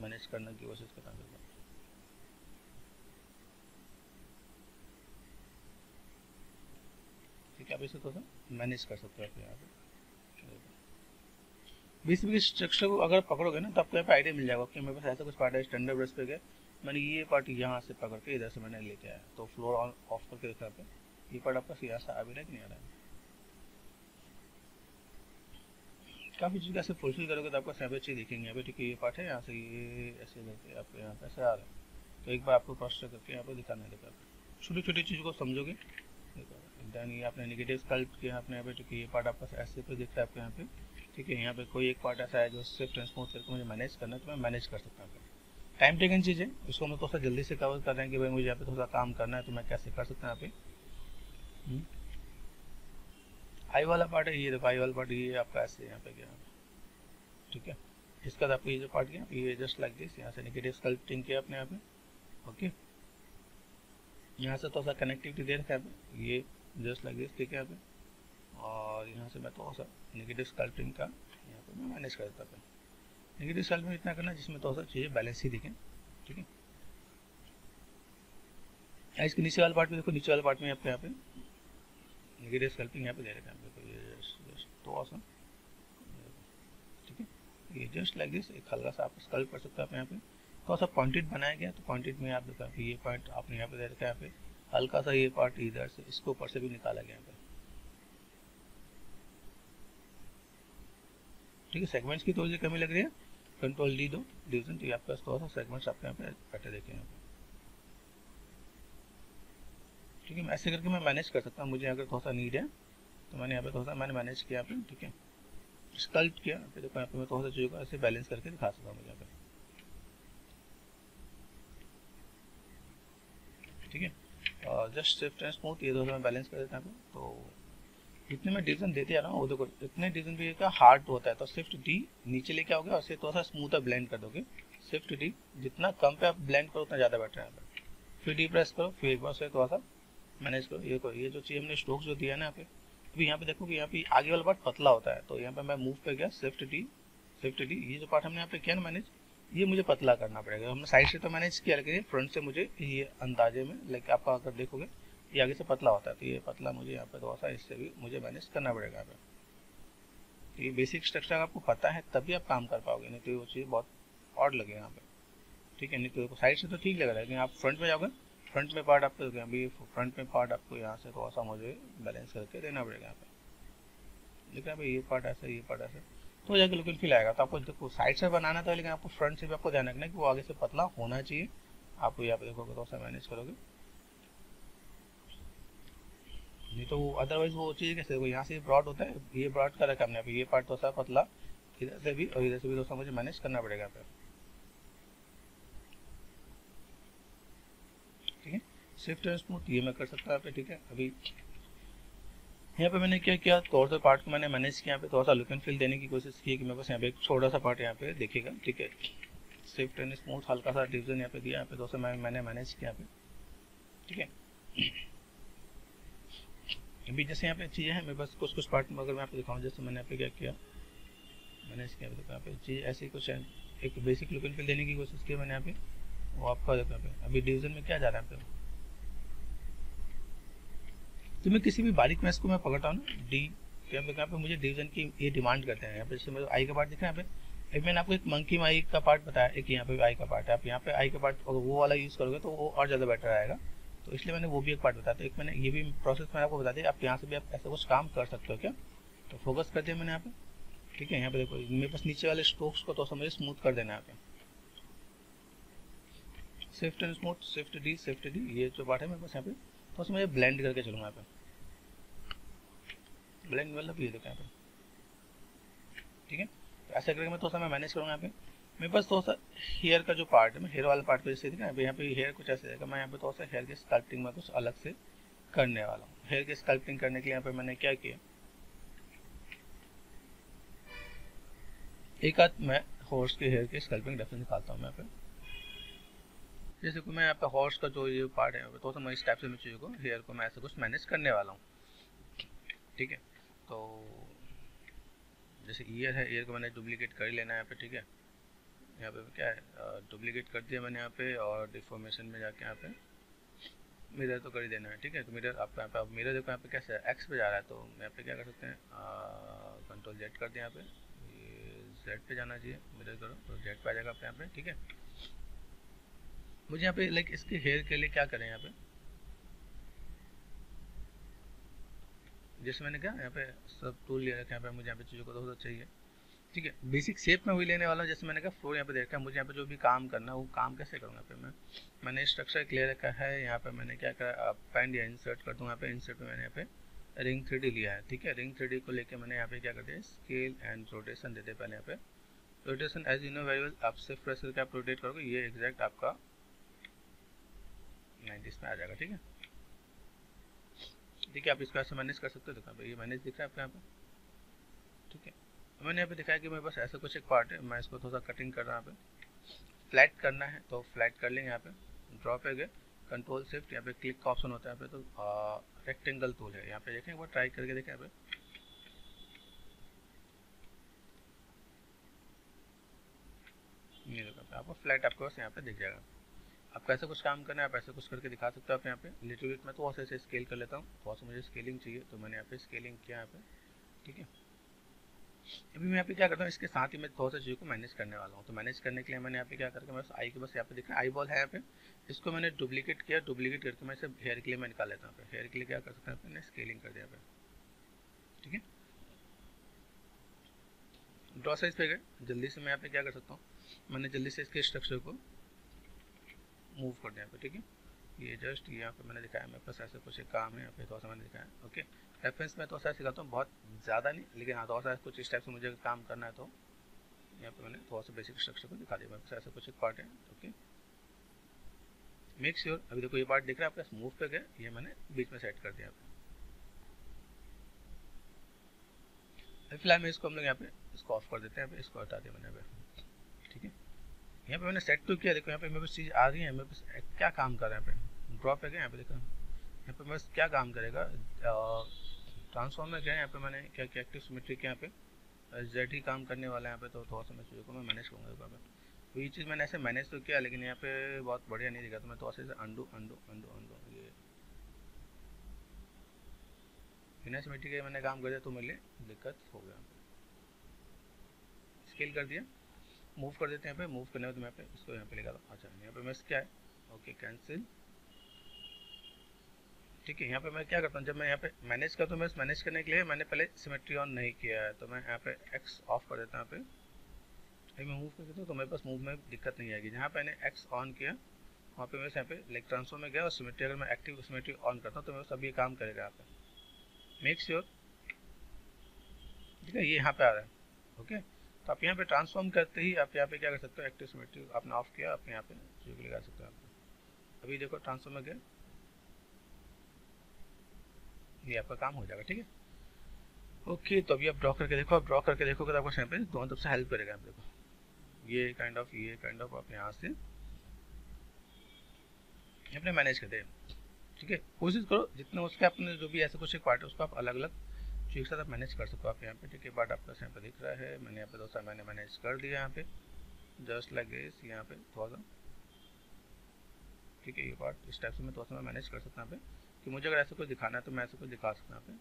मैनेज करने की कोशिश करता हूँ ठीक है आप इसे थोड़ा सा मैनेज कर सकते हो आप यहाँ पे बेसिकली स्ट्रक्चर को अगर पकड़ोगे ना तो आपको यहाँ पे आइडिया मिल जाएगा कि मेरे पास ऐसा कुछ पार्ट है स्टैंडर्ड ब्रश पे गया। मैंने ये पार्ट यहाँ से पकड़ के इधर से मैंने लेके आया। तो फ्लोर ऑन ऑफ़ करके देखा पे। ये पार्ट आपका सीधा सा आ भी रहा है कि नहीं आ रहा है। काफ़ी चीज़ ऐसे फुलफिल करोगे तो आपको सब चीज़ देखेंगे। यहाँ पे ठीक है, ये पार्ट है, यहाँ से ये, ऐसे करके आपको यहाँ पे ऐसे आ रहा है। तो एक बार आपको क्रॉस करके यहाँ पे दिखाने देगा छोटी छोटी चीज़ को समझोगे। देन ये आपने निगेटिव स्कल्प किया, आपने यहाँ पे ठीक ये पार्ट आपका ऐसे पे दिख है आपके यहाँ पे। ठीक है, यहाँ पे कोई एक पार्ट ऐसा है जो सिर्फ़ ट्रांसपोर्ट करके मुझे मैनेज करना है तो मैं मैनेज कर सकता हूँ। टाइम टेकन चीज़ है उसको हम थोड़ा सा जल्दी से कवर कर रहे हैं कि भाई मुझे यहाँ पे थोड़ा काम करना है तो मैं कैसे कर सकता हूँ यहाँ पे? आई हम्म। वाला पार्ट है ये, देखो आई वाला पार्ट ये आपका ऐसे यहाँ पे गया ठीक है, इसका आपको ये जो पार्ट गया ये जस्ट लाइक दिस यहाँ से निगेटिव स्कल्पटिंग किया अपने यहाँ पे। ओके यहाँ से थोड़ा सा कनेक्टिविटी दे रखा है ये जस्ट लाइक दिस ठीक है यहाँ पे और यहाँ से मैं थोड़ा सा निगेटिव स्कल्पिंग का यहाँ पे मैं मैनेज कर देता हूँ। नेगेटिव में इतना करना जिसमें थोड़ा सा चीज़ें बैलेंस ही दिखें, ठीक है? इसके नीचे वाले पार्ट में देखो, नीचे वाले पार्ट में आपको यहाँ पे नेगेटिव स्कल्पिंग यहाँ पे दे रखा है। जस्ट तो ऑसम ठीक है? ये जस्ट लाइक दिस एक हल्का सा आप स्कल्प कर सकते हो आप यहाँ पे। थोड़ा सा पॉइंटेड बनाया गया तो पॉइंटेड में आप देखा, ये पॉइंट आपने यहाँ पे दे रखा है यहाँ पे। हल्का सा ये पार्ट इधर से, इसको ऊपर से भी निकाला गया यहाँ पे ठीक है सेगमेंट्स की थोड़ी सी कमी लग रही है। कंट्रोल डी दो डिवीज़न तो आपके पास थोड़ा सा सेगमेंट्स आपके यहाँ पे बैठे देखे हैं। ठीक है ऐसे करके मैं मैनेज कर सकता हूँ, मुझे अगर थोड़ा सा नीड है। तो मैंने यहाँ पे थोड़ा सा मैंने मैनेज किया यहाँ पे, ठीक है। स्कल्प किया, फिर देखो यहाँ पे मैं थोड़ा सा को ऐसे बैलेंस करके दिखा सकता हूँ मुझे यहाँ पे। ठीक है? जस्ट स्विफ्ट एंड स्मूथ ये दोनों में बैलेंस कर देता हूँ तो जितने मैं डिवीज़न देते जा रहा हूँ, वो देखो इतने डिवीज़न भी का हार्ड होता है तो स्विफ्ट डी नीचे लेके आओगे और थोड़ा सा स्मूथ ब्लेंड कर दोगे। स्विफ्ट डी जितना कम पे आप ब्लेंड करो, उतना ज़्यादा बेटर है फिर डी प्रेस करो, फिर एक बार से थोड़ा सा मैनेज करो। ये करो ये जो चीज़ हमने स्ट्रोक्स जो दिया ना यहाँ पे, अभी यहाँ पे देखो कि यहाँ पे आगे वाला पार्ट पतला होता है। तो यहाँ पे मैं मूव पे गया स्विफ्ट डी स्विफ्ट डी ये जो पार्ट हमने यहाँ पे किया ना मैनेज ये मुझे पतला करना पड़ेगा। हमने साइड से तो मैनेज किया, लेकिन फ्रंट से मुझे ये अंदाजे में लाइक आपका अगर देखोगे, ये आगे से पतला होता है तो ये पतला मुझे यहाँ पे थोड़ा सा इससे भी मुझे मैनेज करना पड़ेगा यहाँ पे। तो ये बेसिक स्ट्रक्चर आपको पता है, तभी आप काम कर पाओगे, नहीं तो वो चीज़ बहुत ऑड लगे यहाँ पे। ठीक है, नहीं तो साइड से तो ठीक लग रहा है, लेकिन आप फ्रंट में जाओगे फ्रंट में पार्ट आपको, अभी फ्रंट में पार्ट आपको यहाँ से थोड़ा सा मुझे बैलेंस करके देना पड़ेगा यहाँ पे। लेकिन अभी ये पार्ट ऐसा, ये पार्ट ऐसा। तो जाके लुक फील आएगा। तो आपको देखो साइड से बनाना था, लेकिन आपको फ्रंट से भी आपको ध्यान रखना है कि वो आगे से पतला होना चाहिए। आप यहाँ पे देखोगे तो सा मैनेज करोगे। नहीं तो अदरवाइज़ वो चीज़ कैसे देखो, यहाँ से ब्रॉड होता है, ये ब्रॉड का रखा हमने ये पार्ट तो सा पतला, इधर से भी और इधर से भी दोस्तों मुझे मैनेज करना पड़ेगा फिर। ठीक है? स्विफ्ट एंड स्मूथ ये मैं कर सकता हूँ, ठीक है? अभी यहाँ पे मैंने क्या किया, थोड़ा सा पार्ट को मैंने मैनेज किया, यहाँ पे थोड़ा सा लुक एंड फील देने की कोशिश की कि मेरे पास यहाँ पे एक छोटा सा पार्ट यहाँ पे देखेगा, ठीक है? स्विफ्ट एंड स्मूथ हल्का सा डिवीज़न यहाँ पे दिया, यहाँ पे दोस्तों मैं, मैंने मैनेज किया यहाँ पे, ठीक है? अभी जैसे यहाँ पे चीज़ें हैं, मेरे पास कुछ कुछ पार्ट में अगर मैं पे दिखाऊँ, जैसे मैंने यहाँ पे क्या किया मैनेज किया देखो यहाँ पे चीज़ ऐसी कुछ एक बेसिक लुक एंड फील देने की कोशिश की मैंने यहाँ पे, वो आपका देखो यहाँ पे अभी डिवीज़न में क्या जा रहा है यहाँ पे? तो मैं किसी भी बारीक मैच को मैं पकड़ता हूँ ना डी यहाँ पे यहाँ पे मुझे डिवीज़न की ये डिमांड करते हैं। यहाँ पे जैसे मेरे आई का पार्ट दिख यहाँ पे? एक मैंने आपको एक मंकी माई का पार्ट बताया, एक यहाँ पे आई का पार्ट है। आप यहाँ पे आई का पार्ट अगर वो वाला यूज़ करोगे तो वो और ज़्यादा बेटर आएगा। तो इसलिए मैंने वो भी एक पार्ट बताया। तो एक मैंने ये भी प्रोसेस मैंने आपको बता दिया, आप यहाँ से भी आप ऐसा कुछ काम कर सकते हो क्या? तो फोकस कर दिया मैंने यहाँ पे। ठीक है, यहाँ पे देखो, मेरे पास नीचे वाले स्ट्रोक्स को तो समझे स्मूथ कर देना यहाँ पे। Swift and smooth swift D swift D ये जो पार्ट है मेरे पास यहाँ पे तो मुझे ब्लेंड करके चलूँगा यहाँ पे। ब्लेंड मतलब ये देखो यहाँ पे। ठीक है? तो ऐसा करके मैं थोड़ा सा मैं मैनेज करूँगा यहाँ पे। मेरे पास थोड़ा सा हेयर का जो पार्ट है मैं हेयर वाला पार्ट को जैसे देखा यहाँ पे हेयर कुछ ऐसे रहेगा। मैं यहाँ पे थोड़ा सा हेयर की स्कल्पटिंग में कुछ अलग से करने वाला हूँ। हेयर की स्कल्पटिंग करने के लिए यहाँ पे मैंने क्या किया? एक आध मैं हॉर्स के हेयर की स्कल्पिंग डेफिनेट निकालता हूँ मैं यहाँ पे। जैसे कि मैं यहाँ पे हॉर्स का जो ये पार्ट है तो, तो मैं इस टाइप से मैं चीज़ों को हेयर को मैं ऐसे कुछ मैनेज करने वाला हूँ। ठीक है? तो जैसे ईयर है ईयर को मैंने डुप्लीकेट कर ही लेना है यहाँ पे, ठीक है? यहाँ पे क्या है? डुप्लीकेट कर दिया मैंने यहाँ पे और डिफॉर्मेशन में जाके यहाँ पे मिरर तो कर ही देना है, ठीक है? तो मिरर आपका यहाँ पे आप मिरर देखो यहाँ पे कैसे एक्स पे जा रहा है तो यहाँ पे क्या कर सकते हैं? कंट्रोल जेड कर दिया यहाँ पे। जेड पे जाना चाहिए मिरर करो तो जेड पे आ जाएगा आपके यहाँ पे, ठीक है? मुझे यहाँ पे लाइक इसके हेयर के लिए क्या करें यहाँ पे? जैसे मैंने कहा, यहाँ पे सब टूल ले रखे यहाँ पे मुझे यहाँ पे चीज़ों को बहुत चाहिए ठीक है बेसिक शेप में वही लेने वाला हूँ, जैसे मैंने कहा फ्लोर यहाँ पे देखा मुझे यहाँ पे जो भी काम करना है, वो काम कैसे करूँगा पे मैं? मैंने स्ट्रक्चर क्लियर रखा है, यहाँ पे मैंने क्या करा पेंड या इंसर्ट कर दूँ, यहाँ पे इंसर्ट में मैंने यहाँ पे रिंग थ्री लिया है, ठीक है? रिंग थ्री को लेकर मैंने यहाँ पे क्या कर दिया स्केल एंड रोटेशन देते पहले यहाँ पे। Rotation as you know very well आप सिर्फ़ प्रेस करके आप रोटेट करोगे, ये एग्जैक्ट आपका नाइन्टीज में आ जाएगा, ठीक है? है, आप इसको ऐसे मैनेज कर सकते हो, देखो, ये मैनेज दिख रहा है आपके यहाँ पे। ठीक है, मैंने यहाँ पे दिखाया कि मेरे पास ऐसा कुछ एक पार्ट है, मैं इसको थोड़ा सा कटिंग कर रहा हूँ यहाँ पे। फ्लैट करना है तो फ्लैट कर लेंगे यहाँ पे। ड्रॉ पे गए कंट्रोल शिफ्ट यहाँ पे क्लिक का ऑप्शन होता है यहाँ पे तो रेक्टेंगल टूल है। यहाँ पे देखें, एक बार ट्राई करके देखें यहाँ पे। आपको फ्लैट आपके पास यहाँ पे दिख जाएगा। आपको कैसे कुछ काम करना है, आप ऐसे कुछ करके दिखा सकते हो आप यहाँ पे। लिटिल बिट मैं तो ऐसे ऐसे स्केल कर लेता हूँ। थोड़ा सा मुझे स्केलिंग चाहिए तो मैंने यहाँ पे स्केलिंग किया यहाँ पे। ठीक है? अभी मैं यहाँ पे क्या करता हूँ, इसके साथ ही मैं थोड़ा सा चीज़ों को मैनेज करने वाला हूँ। तो मैनेज करने के लिए मैंने यहाँ पे क्या करके बस आई के बस यहाँ पे देखा आई बॉल है यहाँ पे। इसको मैंने डुप्लीकेट किया डुप्लीकेट करके मैं इसे हेयर के लिए मैं निकाल लेता हूँ हेयर के लिए क्या कर सकता हूँ, मैंने स्केलिंग कर दिया ठीक है? ड्रॉ साइज़ पे गए जल्दी से मैं यहाँ पे क्या कर सकता हूँ, मैंने जल्दी से इसके स्ट्रक्चर को मूव कर पे ठीक है? ये जस्ट यहाँ पे मैंने दिखाया, मेरे पास ऐसे कुछ काम है, यहाँ पे थोड़ा सा मैंने दिखाया। ओके? रेफरेंस में थोड़ा सा सिखाता हूँ, बहुत ज़्यादा नहीं, लेकिन हाँ थोड़ा सा कुछ इस टाइप से मुझे काम करना है तो यहाँ पे मैंने थोड़ा सा बेसिक स्ट्रक्चर को दिखा दिया। मेरे पास ऐसा कुछ एक पार्ट है, ओके? मेक श्योर अभी देखो ये पार्ट दिख रहा है आपके मूव पे गए ये मैंने बीच में सेट कर दिया फ़िलहाल मैं इसको हम लोग यहाँ पे, इसको ऑफ़ कर देते हैं इसको हटा दिया मैंने ठीक है? यहाँ पे मैंने सेट तो किया, देखो यहाँ पे मेरे पास चीज़ आ रही है, मेरे पास क्या काम कर रहा है यहाँ पे? ड्रॉप है क्या यहाँ पे, देखो? यहाँ पे बस क्या काम करेगा? ट्रांसफॉर्म में क्या यहाँ पे मैंने, क्या क्या एक्टिव सिमेट्री के यहाँ पे? जेड ही काम करने वाला है यहाँ पे तो थोड़ा सा मैं चीज़ों को मैं मैनेज करूँगा यहाँ पे तो ये चीज़ मैंने ऐसे मैनेज तो किया, लेकिन यहाँ पे बहुत बढ़िया नहीं दिखा तो मैं थोड़ा सा अंडू अंडू अंडू अंडू ये। बिना के मैंने काम कर दिया तो मेरे लिए दिक्कत हो गया स्केल कर दिया। मूव कर देते हैं यहाँ पे मूव करने में तो मैं पे इसको यहाँ पे लेकर अच्छा यहाँ पे मेस क्या है। ओके कैंसिल ठीक है, यहाँ पे मैं क्या करता हूँ, जब मैं यहाँ पे मैनेज करता हूँ मैं मैनेज करने के लिए मैंने पहले सिमेट्री ऑन नहीं किया है तो मैं यहाँ पे एक्स ऑफ़ कर देता हूँ यहाँ पे। मैं मूव कर देता हूँ तो मेरे पास मूव में दिक्कत नहीं आएगी। जहाँ पे मैंने एक्स ऑन किया, वहाँ पे मैं यहाँ पे लेग ट्रांसफ़र में गया और सिमेट्री अगर मैं एक्टिव सिमेट्री ऑन करता हूँ तो मेरे पास अभी काम करेगा यहाँ पे। मेक श्योर ठीक है, ये यहाँ पे आ रहा है। ओके तो आप यहाँ पे ट्रांसफॉर्म करते ही आप यहाँ पे क्या कर सकते हो? एक्टिव सिमेट्री आपने ऑफ़ किया, आप यहाँ पे चीज़ लगा सकते हो आप। अभी देखो ट्रांसफॉर्म गया ये आपका काम हो जाएगा, ठीक है? ओके तो अभी आप ड्रॉ करके देखो, आप ड्रॉ करके देखोगे तो आपको यहाँ पे दोनों तरफ़ से हेल्प करेगा, आप देखो। ये काइंड ऑफ़ ये काइंड ऑफ़ आप यहाँ से अपने मैनेज करते हैं ठीक है? कोशिश करो, जितना उसके अपने जो भी ऐसे कुछ एक पार्ट है, उसको आप अलग अलग चीज़ के साथ आप मैनेज कर सको आप यहाँ पे। ठीक है पार्ट आपका यहाँ पे दिख रहा है। मैंने यहाँ पे दोस्तों मैंने मैनेज कर दिया यहाँ पे। जस्ट लाइक दिस यहाँ पे थोड़ा सा ठीक है, ये पार्ट इस टाइप से मैं थोड़ा सा मैं मैनेज कर सकता हूँ यहाँ पे। कि मुझे अगर ऐसा कुछ दिखाना है तो मैं ऐसा कुछ दिखा सकता हूँ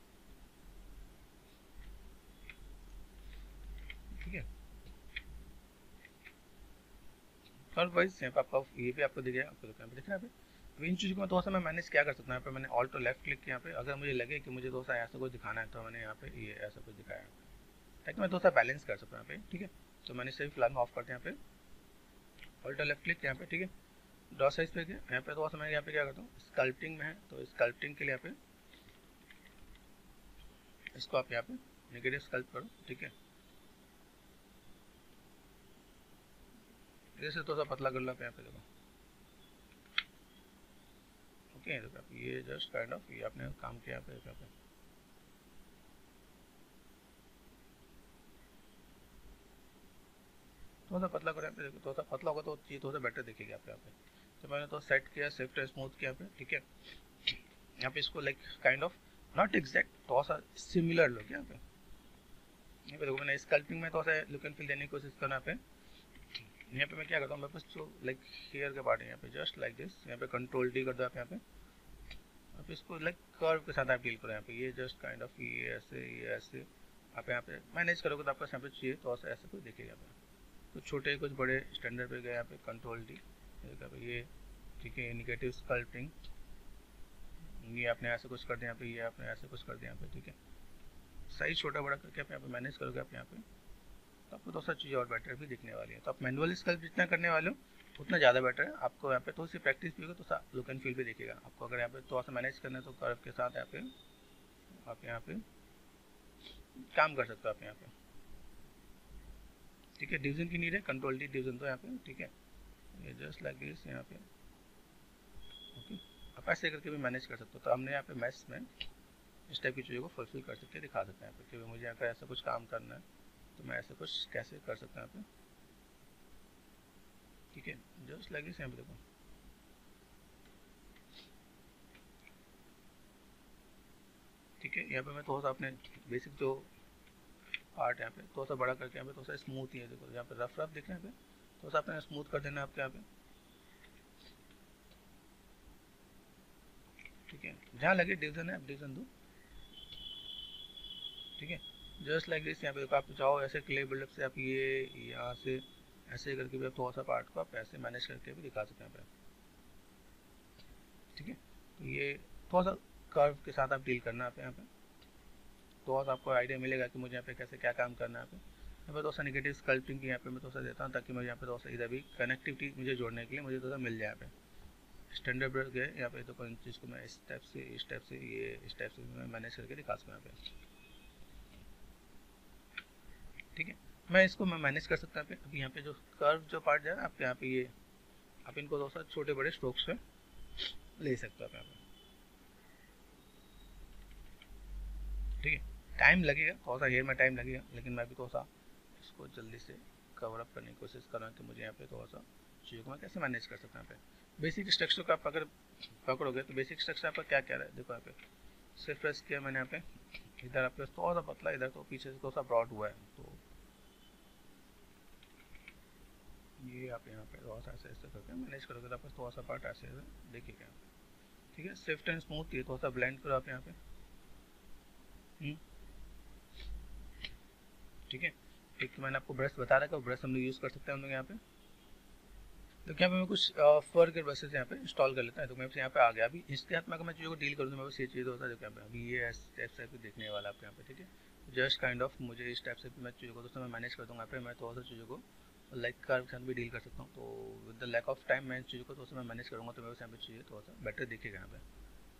ठीक है? और वाइज यहाँ पे आपका, ये भी आपको दिख रहा है, आपको पे दिख रहा है अभी इन चीज़ों थोड़ा सा मैं मैनेज क्या कर सकता हूँ? यहाँ पे मैंने ऑल्टो लेफ़्ट क्लिक किया पे। अगर मुझे लगे कि मुझे थोड़ा सा ऐसा कुछ दिखाना है तो मैंने यहाँ पे ये ऐसा कुछ दिखाया है। ताकि मैं थोड़ा सा बैलेंस कर सकता हूँ यहाँ पे, ठीक है? तो मैंने इसे फ़िलहाल में ऑफ़ करते हैं यहाँ पे। ऑल्टो लेफ़्ट क्लिक यहाँ पे, ठीक है? ड्रॉ साइज़ पे यहाँ पे थोड़ा सा मैं यहाँ पे क्या करता हूँ? स्कल्पटिंग में है तो स्कल्पटिंग के लिए यहाँ पे इसको आप यहाँ पे निगेटिव स्कल्प करो, ठीक है? जैसे थोड़ा सा पतला कर लो आप यहाँ पे देखो। ओके देखो आप ये जस्ट काइंड ऑफ़ ये आपने काम किया पे यहाँ पे थोड़ा सा पतला करो यहाँ देखो, थोड़ा सा पतला होगा तो ये थोड़ा बेटर दिखेगा आप यहाँ पे। तो मैंने तो सेट किया शिफ्ट स्मूथ किया पे ठीक है? यहाँ पे इसको like kind of not exact थोड़ा सा सिमिलर लुक यहाँ पे। यहाँ पे देखो मैंने स्कल्पिंग में थोड़ा सा लुक एंड फील देने की कोशिश करना पे यहाँ पे मैं क्या करता हूँ मेरे पास जो लाइक हेयर के पार्ट है, यहाँ पे जस्ट लाइक दिस यहाँ पे कंट्रोल डी कर दो आप यहाँ पे। आप इसको लाइक कर्व के साथ आप डील करो यहाँ पे। ये जस्ट काइंड ऑफ़ ये ऐसे ये ऐसे। आप यहाँ पे मैनेज करोगे तो आपका यहाँ पे चाहिए तो ऐसे कोई देखेगा यहाँ पे। कुछ छोटे, कुछ बड़े स्टैंडर्ड पे गए यहाँ पे कंट्रोल डी ये ठीक है निगेटिव स्कल्पिंग ये आपने ऐसे कुछ कर दिया यहाँ पे, ये आपने ऐसे कुछ कर दिया यहाँ पे, ठीक है। साइज़ छोटा बड़ा करके आप यहाँ पे मैनेज करोगे आप यहाँ पे। तो आपको थोड़ा सा चीज़ और बेटर भी दिखने वाली है। तो आप मैनुअल स्कल्प जितना करने वाले हो, उतना ज़्यादा बेटर है। आपको यहाँ पे थोड़ी सी प्रैक्टिस भी होगी तो सा लुक एंड फील भी दिखेगा। आपको अगर यहाँ पे थोड़ा सा मैनेज करना है तो कर्व के साथ यहाँ पे, आप यहाँ पे काम कर सकते हो आप यहाँ पे। ठीक है? डिवीज़न की नीड है कंट्रोल डी डिवीज़न तो यहाँ पे, ठीक है? ये जस्ट लाइक दिस यहाँ पे। ओके आप ऐसे करके भी मैनेज कर सकते हो। तो हमने यहाँ पे मैथ्स में इस टाइप की चीज़ों को फुलफिल कर सकते दिखा सकते हैं यहाँ पे क्योंकि मुझे पे ऐसा कुछ काम करना है। तो मैं ऐसे कुछ कैसे कर सकता हूँ यहाँ ठीक है जस्ट लाइक दिस यहाँ पे ठीक है, यहाँ पे मैं थोड़ा सा अपने बेसिक जो पार्ट यहाँ पे, थोड़ा सा बड़ा करके यहाँ पे थोड़ा सा स्मूथ ही है देखो। यहाँ पे रफ रफ दिख रहे हैं तो सा आपने स्मूथ कर देना आपके यहाँ पे। ठीक है, जहाँ लगे डिवीज़न है, आप डिवीज़न दो। ठीक है जस्ट लाइक दिस यहाँ पे आप चाहो ऐसे क्ले बिल्डअप से आप ये, यहाँ से ऐसे करके भी आप थोड़ा सा पार्ट को आप ऐसे मैनेज करके भी दिखा सकते हैं पे। ठीक है? तो ये थोड़ा सा कर्व के साथ आप डील करना आप यहाँ पे। थोड़ा सा आपको आइडिया मिलेगा कि मुझे यहाँ पे कैसे क्या काम करना है यहाँ पे। पर थोड़ा सा निगेटिव स्कल्पिंग की यहाँ पे मैं थोड़ा सा देता हूँ ताकि मुझे यहाँ पे थोड़ा सा इधर भी कनेक्टिविटी मुझे जोड़ने के लिए मुझे थोड़ा सा मिल जाए यहाँ पे। स्टैंडर्ड ब्रश गए, यहाँ पे तो कोई चीज़ को मैं इस टाइप से, इस टाइप से, ये इस टाइप से मैं मैनेज करके दिखा सकूँ यहाँ पे। ठीक है? मैं इसको, मैं मैनेज कर सकता हूँ अभी यहाँ पे जो कर्व जो पार्ट जाए आप यहाँ पे ये, आप इनको सा छोटे बड़े स्ट्रोक्स में ले सकते हो आप यहाँ पे। ठीक है? टाइम लगेगा थोड़ा सा हेयर में टाइम लगेगा, लेकिन मैं भी थोड़ा सा इसको जल्दी से कवर अप करने की कोशिश कर रहा हूँ कि मुझे यहाँ पे थोड़ा सा चीज़ों को मैं कैसे मैनेज कर सकता हूँ यहाँ पे। बेसिक स्ट्रक्चर को आप अगर पकड़ोगे तो बेसिक स्ट्रक्चर आपका क्या क्या रहा है? देखो यहाँ पे। सिर्फ़ प्रेस किया मैंने यहाँ पे। इधर आपके थोड़ा सा पतला, इधर तो पीछे से थोड़ा सा ब्रॉड हुआ है तो ये आप यहाँ पे थोड़ा सा ऐसे ऐसे करके मैनेज करोगे तो आपका थोड़ा सा पार्ट ऐसे देखिएगा ठीक है? स्विफ्ट एंड स्मूथ ये थोड़ा सा ब्लेंड करो आप यहाँ पे। हम्म। ठीक है? एक तो मैंने आपको ब्रश बता रखा ब्रश हम लोग यूज़ कर सकते हैं हम लोग यहाँ पे। तो क्या मैं कुछ फर के ब्रशेज यहाँ पे इंस्टॉल कर लेता है। तो मैं यहाँ पे आ गया। अभी इसके हाथ में अगर मैं चीज़ों को डील करूँ तो मैं बस ये चीज़ होता है। जो यहाँ पे, अभी ये टाइप से देखने वाला आपके यहाँ पे, ठीक है? जस्ट काइंड ऑफ़ मुझे इस टाइप से मैं चीज़ों को दोस्तों मैं मैनेज कर दूँगा यहाँ पे। मैं थोड़ा सा चीज़ों को लाइक कार के साथ भी डील कर सकता हूँ। तो with the lack of time मैं चीज़ों को थोड़ा सा मैं मैनेज करूँगा तो मेरे यहाँ पे चीज़ें थोड़ा सा बेटर दिखेगा यहाँ पे।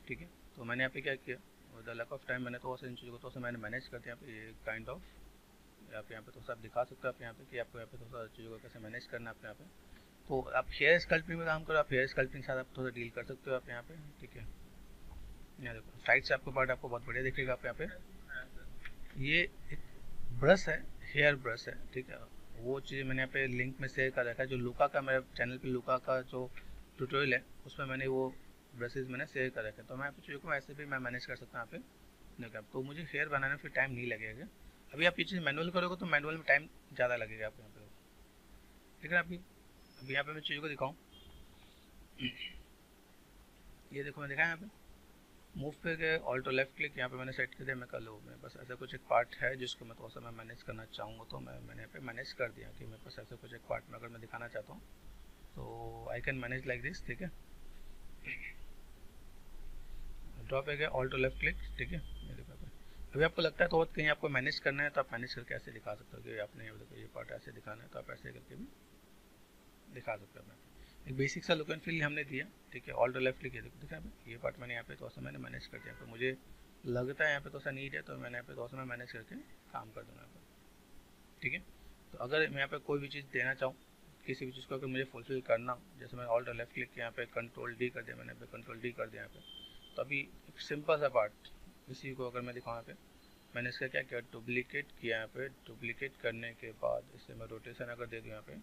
ठीक है? तो मैंने यहाँ पे क्या किया? With the lack of time मैंने थोड़ा सा इन चीज़ों को थोड़ा सा मैंने मैनेज कर दिया। यहाँ काइंड ऑफ़ आप यहाँ पे थोड़ा सा आप दिखा सकते हो आप यहाँ पे कि आपको यहाँ पे थोड़ा सा चीज़ों को कैसे मैनेज करना है आपको यहाँ पे। तो आप हेयर स्कल्पिंग में काम करो, आप हेयर स्कल्पिंग के साथ आप थोड़ा डील कर सकते हो आप यहाँ पे। ठीक है? यहाँ देखो साइड से आपको पार्ट आपको बहुत बढ़िया दिखेगा आप यहाँ पे। ये एक ब्रश है हेयर ब्रश है, ठीक है? वो चीज़ मैंने पे लिंक में शेयर कर रखा है, जो लुका का मेरे चैनल पे लुका का जो ट्यूटोरियल है, उसमें मैंने वो ब्रशेज मैंने शेयर कर रखे तो मैं चीज़ों को ऐसे भी मैं मैनेज कर सकता हूँ यहाँ पे। तो मुझे हेयर बनाने में फिर टाइम नहीं लगेगा। अभी आप ये चीज़ मैनुअल करोगे तो मैनुअल में टाइम ज़्यादा लगेगा आप यहाँ पे। ठीक है अभी अभी यहाँ पे मैं चीज़ों को दिखाऊँ। ये देखो मैं दिखाया यहाँ पे। मूव पे गए ऑल्टो लेफ़्ट क्लिक यहाँ पे मैंने सेट कर मैं कर लूँ मैं बस ऐसा कुछ एक पार्ट है जिसको मैं थोड़ा सा मैं मैनेज करना चाहूँगा तो मैं मैंने यहाँ पे मैनेज कर दिया कि मेरे पास ऐसा कुछ एक पार्ट में अगर मैं दिखाना चाहता हूँ तो I can manage like this ठीक है? ड्रॉप पे गए ऑल्टो लेफ़्ट क्लिक ठीक है? मेरे अभी आपको लगता है तो कहीं आपको मैनेज करना है तो आप मैनेज करके ऐसे दिखा सकते हो कि आपने ये पार्ट ऐसे दिखाना है तो आप ऐसे करके भी दिखा सकते हो एक बेसिक सा लुक एंड फील हमने दिया, ठीक है? ऑल टू लेफ़्ट लिखे, देखो, दिखा ये पार्ट मैंने यहाँ पे थोड़ा सा मैंने मैनेज कर दिया। तो मुझे लगता है यहाँ पे थोड़ा सा नीड है तो मैंने यहाँ पे थोड़ा सा मैं मैनेज करके काम कर दूँगा यहाँ पर ठीक है? तो अगर मैं यहाँ पे कोई भी चीज़ देना चाहूँ, किसी भी चीज़ को अगर मुझे फुलफिल करना जैसे मैं ऑल टू लेफ़्ट क्लिक यहाँ पे कंट्रोल डी कर दिया मैंने पे कंट्रोल डी कर दिया यहाँ पे तो अभी एक सिंपल सा पार्ट इसी को अगर मैं दिखाऊँ यहाँ पे, मैंने इसका क्या किया? डुप्लीकेट किया यहाँ पे। डुप्लीकेट करने के बाद इसे मैं रोटेशन अगर दे दूँ यहाँ पे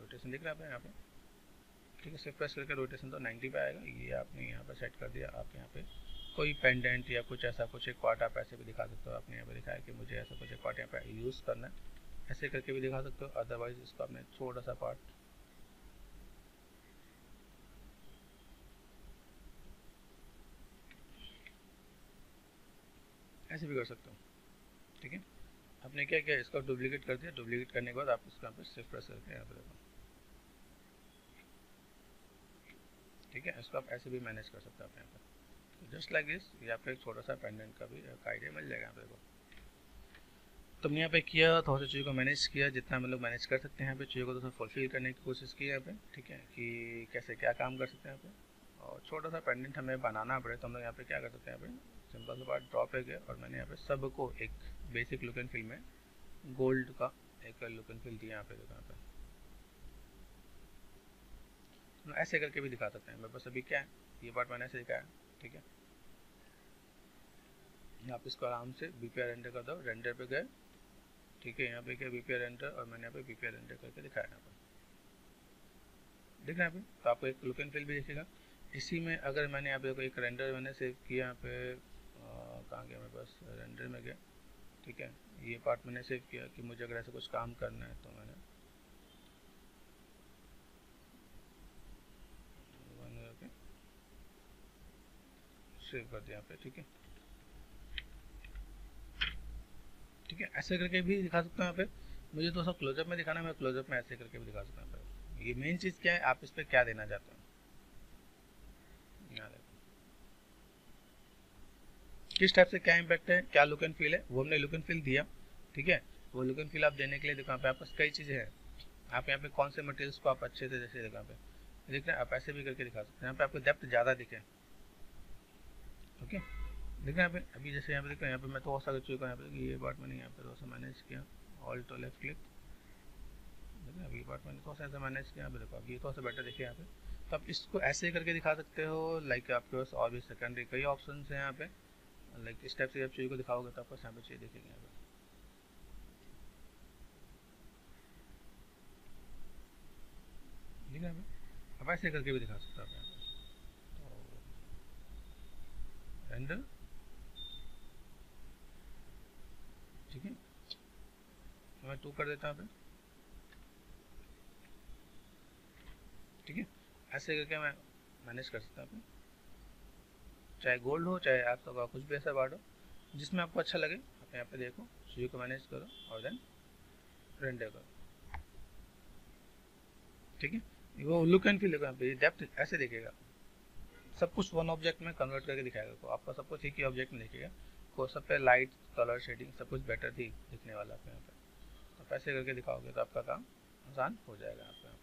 रोटेशन दिख रहा है यहाँ पे? ठीक है, सिर्फ़ प्रेस करके रोटेशन तो 90 पे आएगा। ये आपने यहाँ पे सेट कर दिया। आप यहाँ पे कोई पेंडेंट या कुछ ऐसा, कुछ एक पार्ट आप ऐसे भी दिखा सकते हो। आपने यहाँ पे दिखाया कि मुझे ऐसा कुछ एक पार्ट यहाँ पे यूज़ करना है। ऐसे करके भी दिखा सकते हो। अदरवाइज़ इसको आपने छोटा सा पार्ट ऐसे भी कर सकते हो। ठीक है? आपने क्या किया इसका डुप्लीकेट कर दिया? डुप्लीकेट करने के बाद आप इसको यहाँ पे सिर्फ़ प्रेस करके यहाँ पे देखो ठीक है, इसको आप ऐसे भी मैनेज कर सकते हो आप यहाँ पे। तो जस्ट लाइक दिस ये आपका एक छोटा सा पेंडेंट का भी एक आइडिया मिल जाएगा यहाँ पे देखो। तो हमने यहाँ पे किया थोड़ा सा चीज़ों को मैनेज किया, जितना हम लोग मैनेज कर सकते हैं यहाँ पे, चीज़ों को थोड़ा फुलफिल करने की कोशिश की यहाँ पे, ठीक है, कि कैसे क्या काम कर सकते हैं यहाँ पे। और छोटा सा पेंडेंट हमें बनाना पड़े तो हम लोग यहाँ पे क्या कर सकते हैं यहाँ पे सिंपल से बात ड्रॉप है गया और मैंने यहाँ पे सबको एक बेसिक लुक एंड फील में गोल्ड का एक लुक एंड फील दिया यहाँ पे यहाँ पे ऐसे करके भी दिखा सकते हैं। मेरे पास अभी क्या है, ये पार्ट मैंने ऐसे दिखाया, ठीक है? आप इसको आराम से बी पी रेंडर कर दो रेंडर पे गए, ठीक है? यहाँ पे क्या बी पी रेंडर और मैंने यहाँ पे बी पी रेंडर करके दिखाया यहाँ पर दिख रहा है तो आपको एक लुक एंड फील भी दिखेगा। इसी में अगर मैंने यहाँ पे एक रेंडर मैंने सेव किया यहाँ पे कहाँ गया मेरे पास? रेंडर में गया, ठीक है? ये पार्ट मैंने सेव किया कि मुझे अगर ऐसा कुछ काम करना है तो मैंने सेव कर दिया पे ठीक है? ठीक है? ऐसे करके भी दिखा सकता हूँ यहाँ पे। मुझे तो सब क्लोजअप में दिखाना है, मैं क्लोजअप में ऐसे करके भी दिखा सकता हूँ ये मेन चीज़ क्या है? आप इस पर क्या देना चाहते हो? किस टाइप से क्या इम्पैक्ट है, क्या लुक एंड फील है, वो हमने लुक एंड फील दिया, ठीक है? वो लुक एंड फील आप देने के लिए देखो, यहाँ पे आपके पास कई चीज़ें हैं। आप यहाँ पे कौन से मटेरियल्स को आप अच्छे से जैसे देखो यहाँ पे। देख रहे हैं, आप ऐसे भी करके दिखा सकते हैं। यहाँ पे आपको डेप्थ ज़्यादा दिखे। ओके। देख हैं यहाँ पे, अभी जैसे यहाँ पे देख हैं यहाँ पे मैं तो और सा चुका यहाँ पे ये पार्ट मैंने यहाँ पे थोड़ा सा मैनेज किया। ऑल टू लेफ़्ट क्लिक देख हैं अभी पार्ट मैंने थोड़ा सा ऐसा मैनेज किया, यहाँ पे देखो, अभी थोड़ा सा बेटर दिखे यहाँ पे। तो आप इसको ऐसे करके दिखा सकते हो लाइक आपके पास और भी सेकेंडरी कई ऑप्शन हैं यहाँ पे। लाइक इस टाइप से आप चीज़ को दिखाओगे तो आपको यहाँ पे चाहिए देखेंगे यहाँ पे। ठीक है आप ऐसे करके भी दिखा सकते हो आप यहाँ पे ठीक है? मैं टू कर देता हूँ ठीक है? ऐसे करके मैं मैनेज कर सकता हूँ चाहे गोल्ड हो, चाहे आप आपका कुछ भी ऐसा बाढ़ हो, जिसमें आपको अच्छा लगे, आप यहाँ पे देखो व्यू को मैनेज करो और देन रेंडर करो। ठीक है? वो लुक एंड फील यहाँ पे डेप्थ ऐसे देखेगा। सब कुछ वन ऑब्जेक्ट में कन्वर्ट करके दिखाएगा तो आपका सब कुछ एक ही ऑब्जेक्ट में दिखेगा को सब पे लाइट कलर शेडिंग सब कुछ बेटर थी दिखने वाला आपके यहाँ पर आप ऐसे करके दिखाओगे तो आपका काम आसान हो जाएगा आपके यहाँ